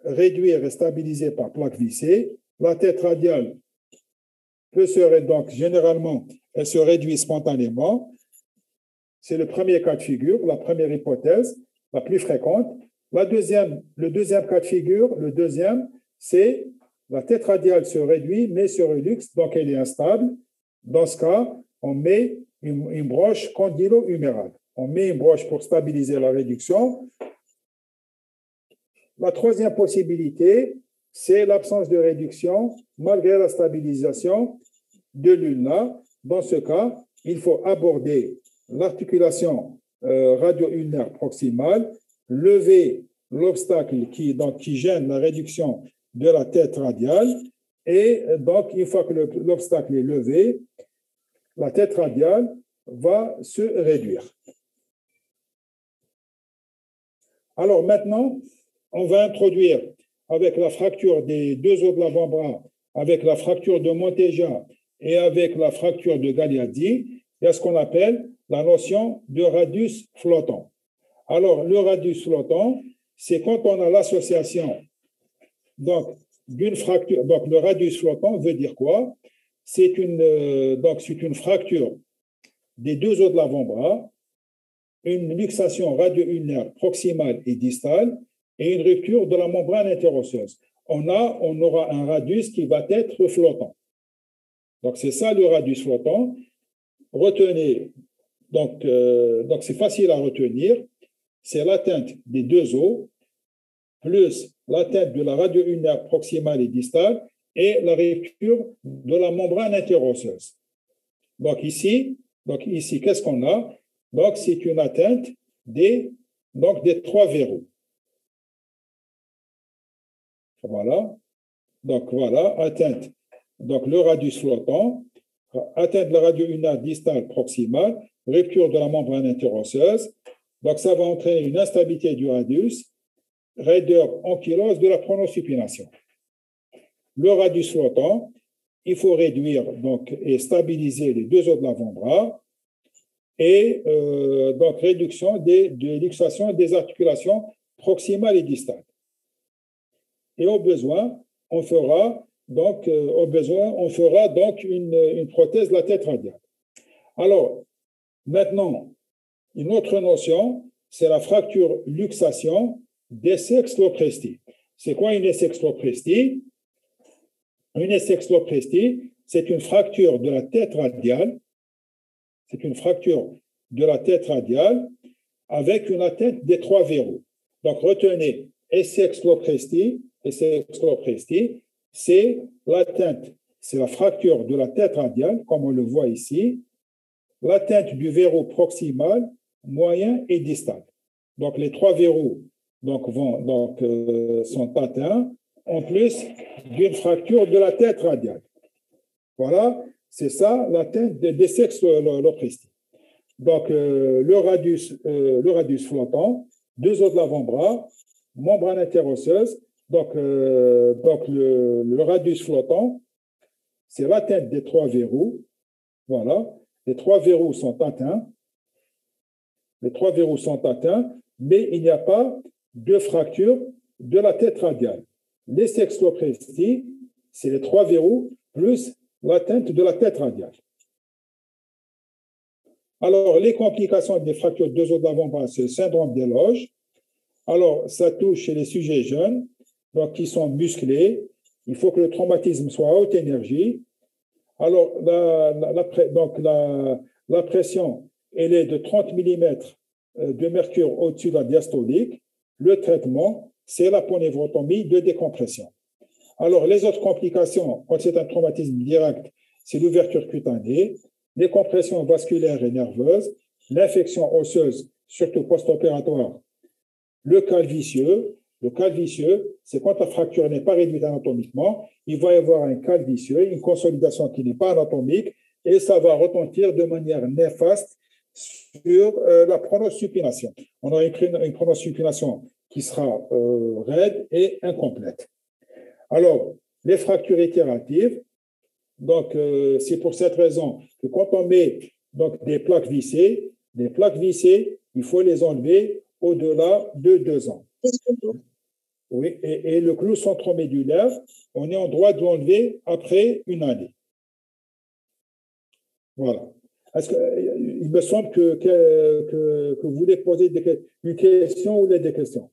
réduire et stabiliser par plaque vissée. La tête radiale peut se donc généralement, elle se réduit spontanément. C'est le premier cas de figure, la première hypothèse, la plus fréquente. La deuxième, le deuxième cas de figure, le deuxième, c'est la tête radiale se réduit, mais se reluxe, donc elle est instable. Dans ce cas, on met une, broche condylo-humérale. On met une broche pour stabiliser la réduction. La troisième possibilité, c'est l'absence de réduction malgré la stabilisation de l'ulna. Dans ce cas, il faut aborder l'articulation euh, radio-ulnaire proximale, lever l'obstacle qui, qui gêne la réduction de la tête radiale. Et donc, une fois que l'obstacle est levé, la tête radiale va se réduire. Alors maintenant, on va introduire avec la fracture des deux os de l'avant-bras, avec la fracture de Monteja et avec la fracture de Gagliardi, il y a ce qu'on appelle la notion de radius flottant. Alors, le radius flottant, c'est quand on a l'association donc d'une fracture. Donc, le radius flottant veut dire quoi? C'est une, euh, une fracture des deux os de l'avant-bras, une luxation radio-ulnaire proximale et distale et une rupture de la membrane interosseuse. On, a, on aura un radius qui va être flottant. Donc, c'est ça le radius flottant. Retenez, donc, euh, donc c'est facile à retenir. C'est l'atteinte des deux os plus l'atteinte de la radio ulnaire proximale et distale et la rupture de la membrane interosseuse. Donc ici, donc ici, qu'est-ce qu'on a? Donc c'est une atteinte des, donc des trois verrous. Voilà. Donc voilà, atteinte. Donc le radius flottant, atteinte de la radio ulnaire distale proximale, rupture de la membrane interosseuse. Donc ça va entraîner une instabilité du radius raideur ankylose de la pronosupination. Le radius flottant, il faut réduire donc, et stabiliser les deux os de l'avant-bras et euh, donc réduction des, de luxation des articulations proximales et distales. Et au besoin, on fera donc, euh, au besoin, on fera donc une, une prothèse de la tête radiale. Alors, maintenant, une autre notion, c'est la fracture luxation Desexloprestie. C'est quoi une esexloprestie Une esexloprestie, c'est une fracture de la tête radiale. C'est une fracture de la tête radiale avec une atteinte des trois verrous. Donc, retenez, esexloprestie, esexloprestie, c'est l'atteinte, c'est la fracture de la tête radiale, comme on le voit ici, l'atteinte du verrou proximal, moyen et distal. Donc, les trois verrous donc, vont, donc, euh, sont atteints, en plus d'une fracture de la tête radiale. Voilà, c'est ça l'atteinte des, des sexes l'oppression. Donc, euh, le, radius, euh, le radius flottant, deux os de l'avant-bras, membrane interosseuse. Donc, donc le, le, radius flottant, c'est l'atteinte des trois verrous. Voilà, les trois verrous sont atteints. Les trois verrous sont atteints, mais il n'y a pas deux fractures de la tête radiale. Les sextopresties, c'est les trois verrous plus l'atteinte de la tête radiale. Alors, les complications des fractures de deux os d'avant-bras, c'est le syndrome des loges. Alors, ça touche chez les sujets jeunes, donc qui sont musclés. Il faut que le traumatisme soit à haute énergie. Alors, la, donc la, la pression, elle est de 30 mm euh, de mercure au-dessus de la diastolique. Le traitement, c'est la ponévrotomie de décompression. Alors, les autres complications, quand c'est un traumatisme direct, c'est l'ouverture cutanée, les compressions vasculaires et nerveuses, l'infection osseuse, surtout post-opératoire, le calvicieux. Le calvicieux, c'est quand la fracture n'est pas réduite anatomiquement, il va y avoir un calvicieux, une consolidation qui n'est pas anatomique, et ça va retentir de manière néfaste sur euh, la pronosupination. On a une, une pronosupination qui sera euh, raide et incomplète. Alors, les fractures itératives, donc euh, c'est pour cette raison que quand on met donc, des plaques vissées, des plaques vissées, il faut les enlever au-delà de deux ans. Oui, et, et le clou centromédulaire, on est en droit de l'enlever après une année. Voilà. Est-ce que il me semble que, que, que, vous voulez poser des, une question ou des questions.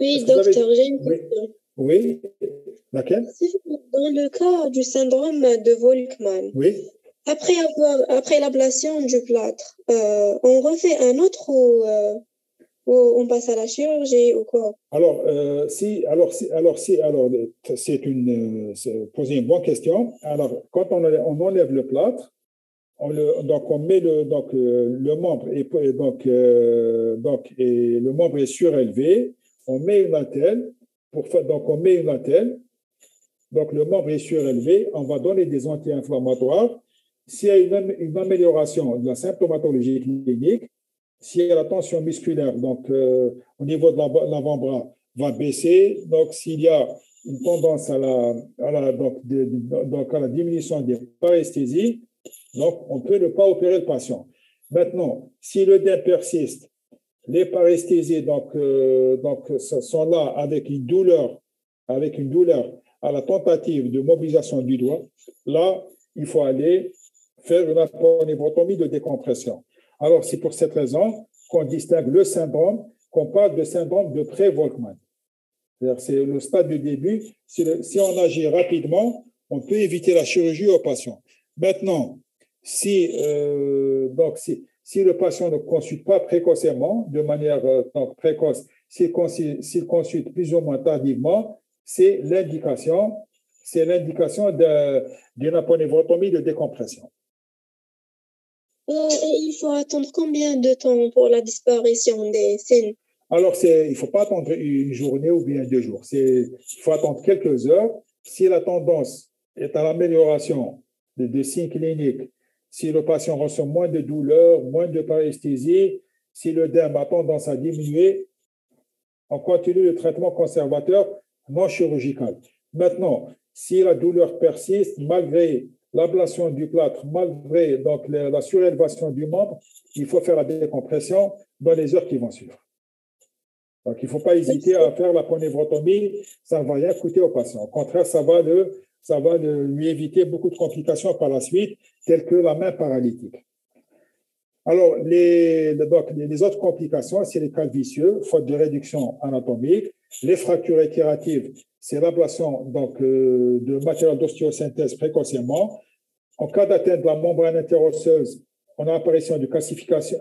Oui, docteur, j'ai une question. Oui, laquelle? Dans le cas du syndrome de Volkmann, Oui. après, avoir, après l'ablation du plâtre, euh, on refait un autre ou, euh, ou on passe à la chirurgie ou quoi? Alors, euh, si, alors, si, alors, si, alors, c'est une, poser une bonne question. Alors, quand on, enlève- on enlève le plâtre, le, donc on met le, donc, euh, le membre et donc, euh, donc, et le membre est surélevé. On met une attelle pour donc on met une attelle. Donc, le membre est surélevé. On va donner des anti-inflammatoires. S'il y a une, une amélioration de la symptomatologie clinique, s'il y a la tension musculaire, donc euh, au niveau de l'avant- l'avant-bras, va baisser. Donc, s'il y a une tendance à la, donc, donc à la diminution des paresthésies, donc on peut ne pas opérer le patient. Maintenant, si l'œdème persiste, les paresthésies donc, euh, donc, sont là avec une douleur, avec une douleur à la tentative de mobilisation du doigt. Là, il faut aller faire une aponeurotomie de décompression. Alors, c'est pour cette raison qu'on distingue le syndrome, qu'on parle de syndrome de pré-Volkmann. C'est le stade du début. Si, le- si on agit rapidement, on peut éviter la chirurgie au patient. Maintenant, si, euh, donc, si, si le patient ne consulte pas précocement, de manière euh, donc, précoce, s'il consulte, plus ou moins tardivement, c'est l'indication, c'est l'indication d'une aponeurotomie de décompression. Euh, et il faut attendre combien de temps pour la disparition des signes? Alors, c'est, il ne faut pas attendre une journée ou bien deux jours. C'est, il faut attendre quelques heures. Si la tendance est à l'amélioration des, des signes cliniques, si le patient ressent moins de douleur, moins de paresthésie, si le derme a tendance à diminuer, on continue le traitement conservateur non chirurgical. Maintenant, si la douleur persiste, malgré l'ablation du plâtre, malgré donc, la, surélévation du membre, il faut faire la décompression dans les heures qui vont suivre. Donc, il ne faut pas hésiter à faire la ponévrotomie, ça ne va rien coûter au patient. Au contraire, ça va, le, ça va lui éviter beaucoup de complications par la suite, telles que la main paralytique. Alors, les, donc, les autres complications, c'est les cas vicieux, faute de réduction anatomique, les fractures récuratives, c'est l'ablation euh, de matériel d'ostéosynthèse précocement. En cas d'atteinte de la membrane interosseuse, on a apparition de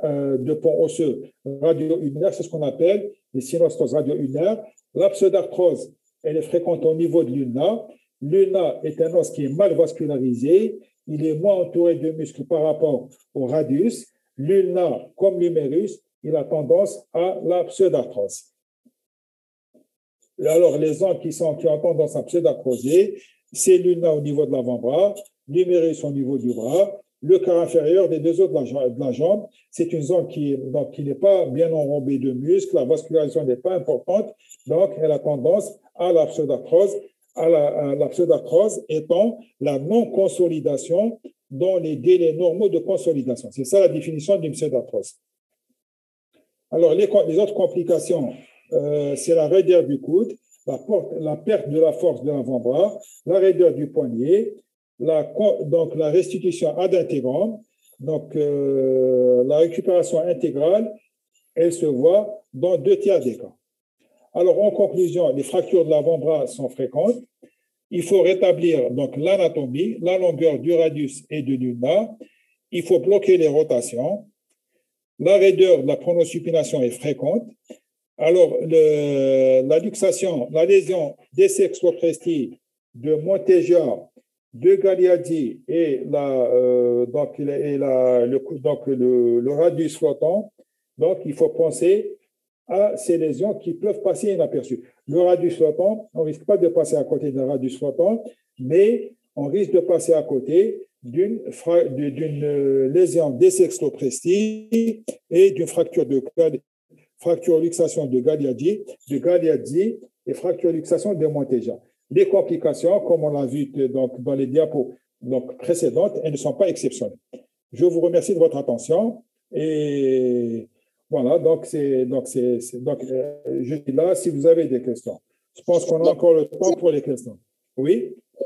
euh, de pont osseux radio-ulnaire, c'est ce qu'on appelle les synostoses radio-ulnaires. L'abseudarthrose, elle est fréquente au niveau de l'ulna. L'ulna est un os qui est mal vascularisé. Il est moins entouré de muscles par rapport au radius. L'ulna, comme l'humérus, il a tendance à la pseudarthrose. Alors, les os qui, sont, qui ont tendance à pseudarthroser, c'est l'ulna au niveau de l'avant-bras, l'humérus au niveau du bras, le quart inférieur des deux os de la, jambe-. C'est une zone qui, qui n'est pas bien enrobée de muscles, la vascularisation n'est pas importante, donc elle a tendance à la pseudarthrose, à la, à la pseudarthrose étant la non-consolidation dans les délais normaux de consolidation. C'est ça la définition d'une pseudarthrose. Alors, les, autres complications, euh, c'est la raideur du coude, la, porte- la perte de la force de l'avant-bras, la raideur du poignet, la, donc la restitution ad intégram, donc euh, la récupération intégrale, elle se voit dans deux tiers des cas. Alors, en conclusion, les fractures de l'avant-bras sont fréquentes. Il faut rétablir donc l'anatomie, la longueur du radius et de l'ulna. Il faut bloquer les rotations. La raideur de la pronosupination est fréquente. Alors, la luxation, la lésion des sexoprestis de Montegia, de Gagliardi et, la, euh, donc le, le radius flottant, donc il faut penser à ces lésions qui peuvent passer inaperçues. Le radius flottant, on ne risque pas de passer à côté d'un radius flottant, mais on risque de passer à côté d'une euh, lésion des sextoprestis et d'une fracture de fracture luxation de Gagliardi, de Gagliardi et fracture luxation de Monteja. Les complications, comme on l'a vu donc, dans les diapos donc, précédentes, elles ne sont pas exceptionnelles. Je vous remercie de votre attention et voilà, donc, c'est, donc, c'est, c'est- donc euh, je suis là si vous avez des questions. Je pense qu'on a encore le temps pour les questions. Oui,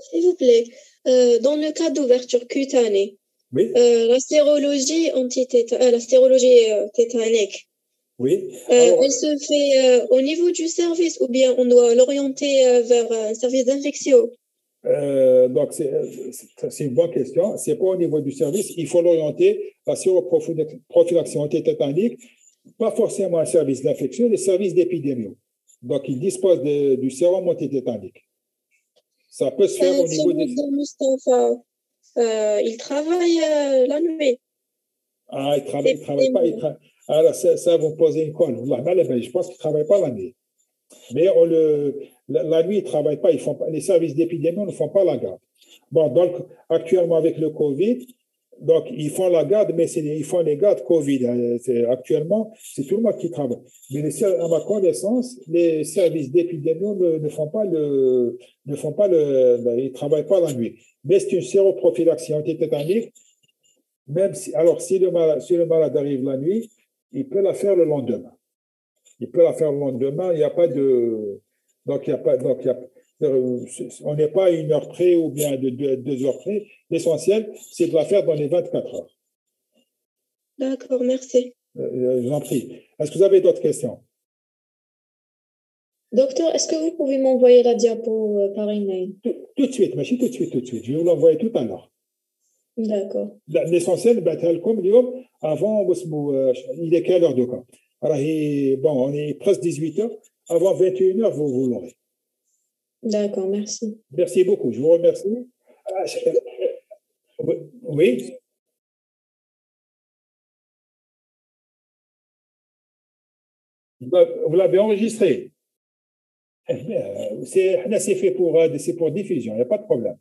S'il vous plaît, euh, dans le cas d'ouverture cutanée, oui. euh, la stérologie, anti-téta- la stérologie tétanique, Oui. elle se fait au niveau du service ou bien on doit l'orienter vers un service d'infection? Donc, c'est une bonne question. Ce n'est pas au niveau du service. Il faut l'orienter à séroprophylaxie antitétanique, pas forcément un service d'infection, le service d'épidémie. Donc, il dispose du sérum antitétanique. Ça peut se faire au niveau des... Mustafa, euh, il travaille euh, la nuit. Ah, il ne travaille, travaille pas. Il tra... Alors, ça, ça, vous posez une colle. Je pense qu'il ne travaille pas la nuit. Mais on le, la, nuit, ils ne travaillent pas, ils font pas. Les services d'épidémie ne font pas la garde. Bon, donc, actuellement, avec le Covid, donc, ils font la garde, mais ils font les gardes Covid. Hein. Actuellement, c'est tout le monde qui travaille. Mais à ma connaissance, les services d'épidémie ne, font pas le, ne font pas le, ils travaillent pas la nuit. Mais c'est une séroprophylaxie antitétanique. Même si, alors, si le, malade, si le malade arrive la nuit, il peut la faire le lendemain. Il peut la faire le lendemain. Il n'y a pas de, donc il n'y a pas, donc il y a, on n'est pas à une heure près ou bien de deux, heures près. L'essentiel, c'est de la faire dans les 24 heures. D'accord, merci. Euh, je vous en prie. Est-ce que vous avez d'autres questions? Docteur, est-ce que vous pouvez m'envoyer la diapo euh, par email? Tout, tout de suite, monsieur, tout de suite, tout de suite. Je vais vous l'envoyer tout à l'heure. D'accord. L'essentiel, comme avant, il est quelle heure de Alors, bon, on est presque 18 heures. Avant 21 heures, vous, vous l'aurez. D'accord, merci. Merci beaucoup, je vous remercie. Ah, oui Vous l'avez enregistré C'est fait pour, pour diffusion, il n'y a pas de problème.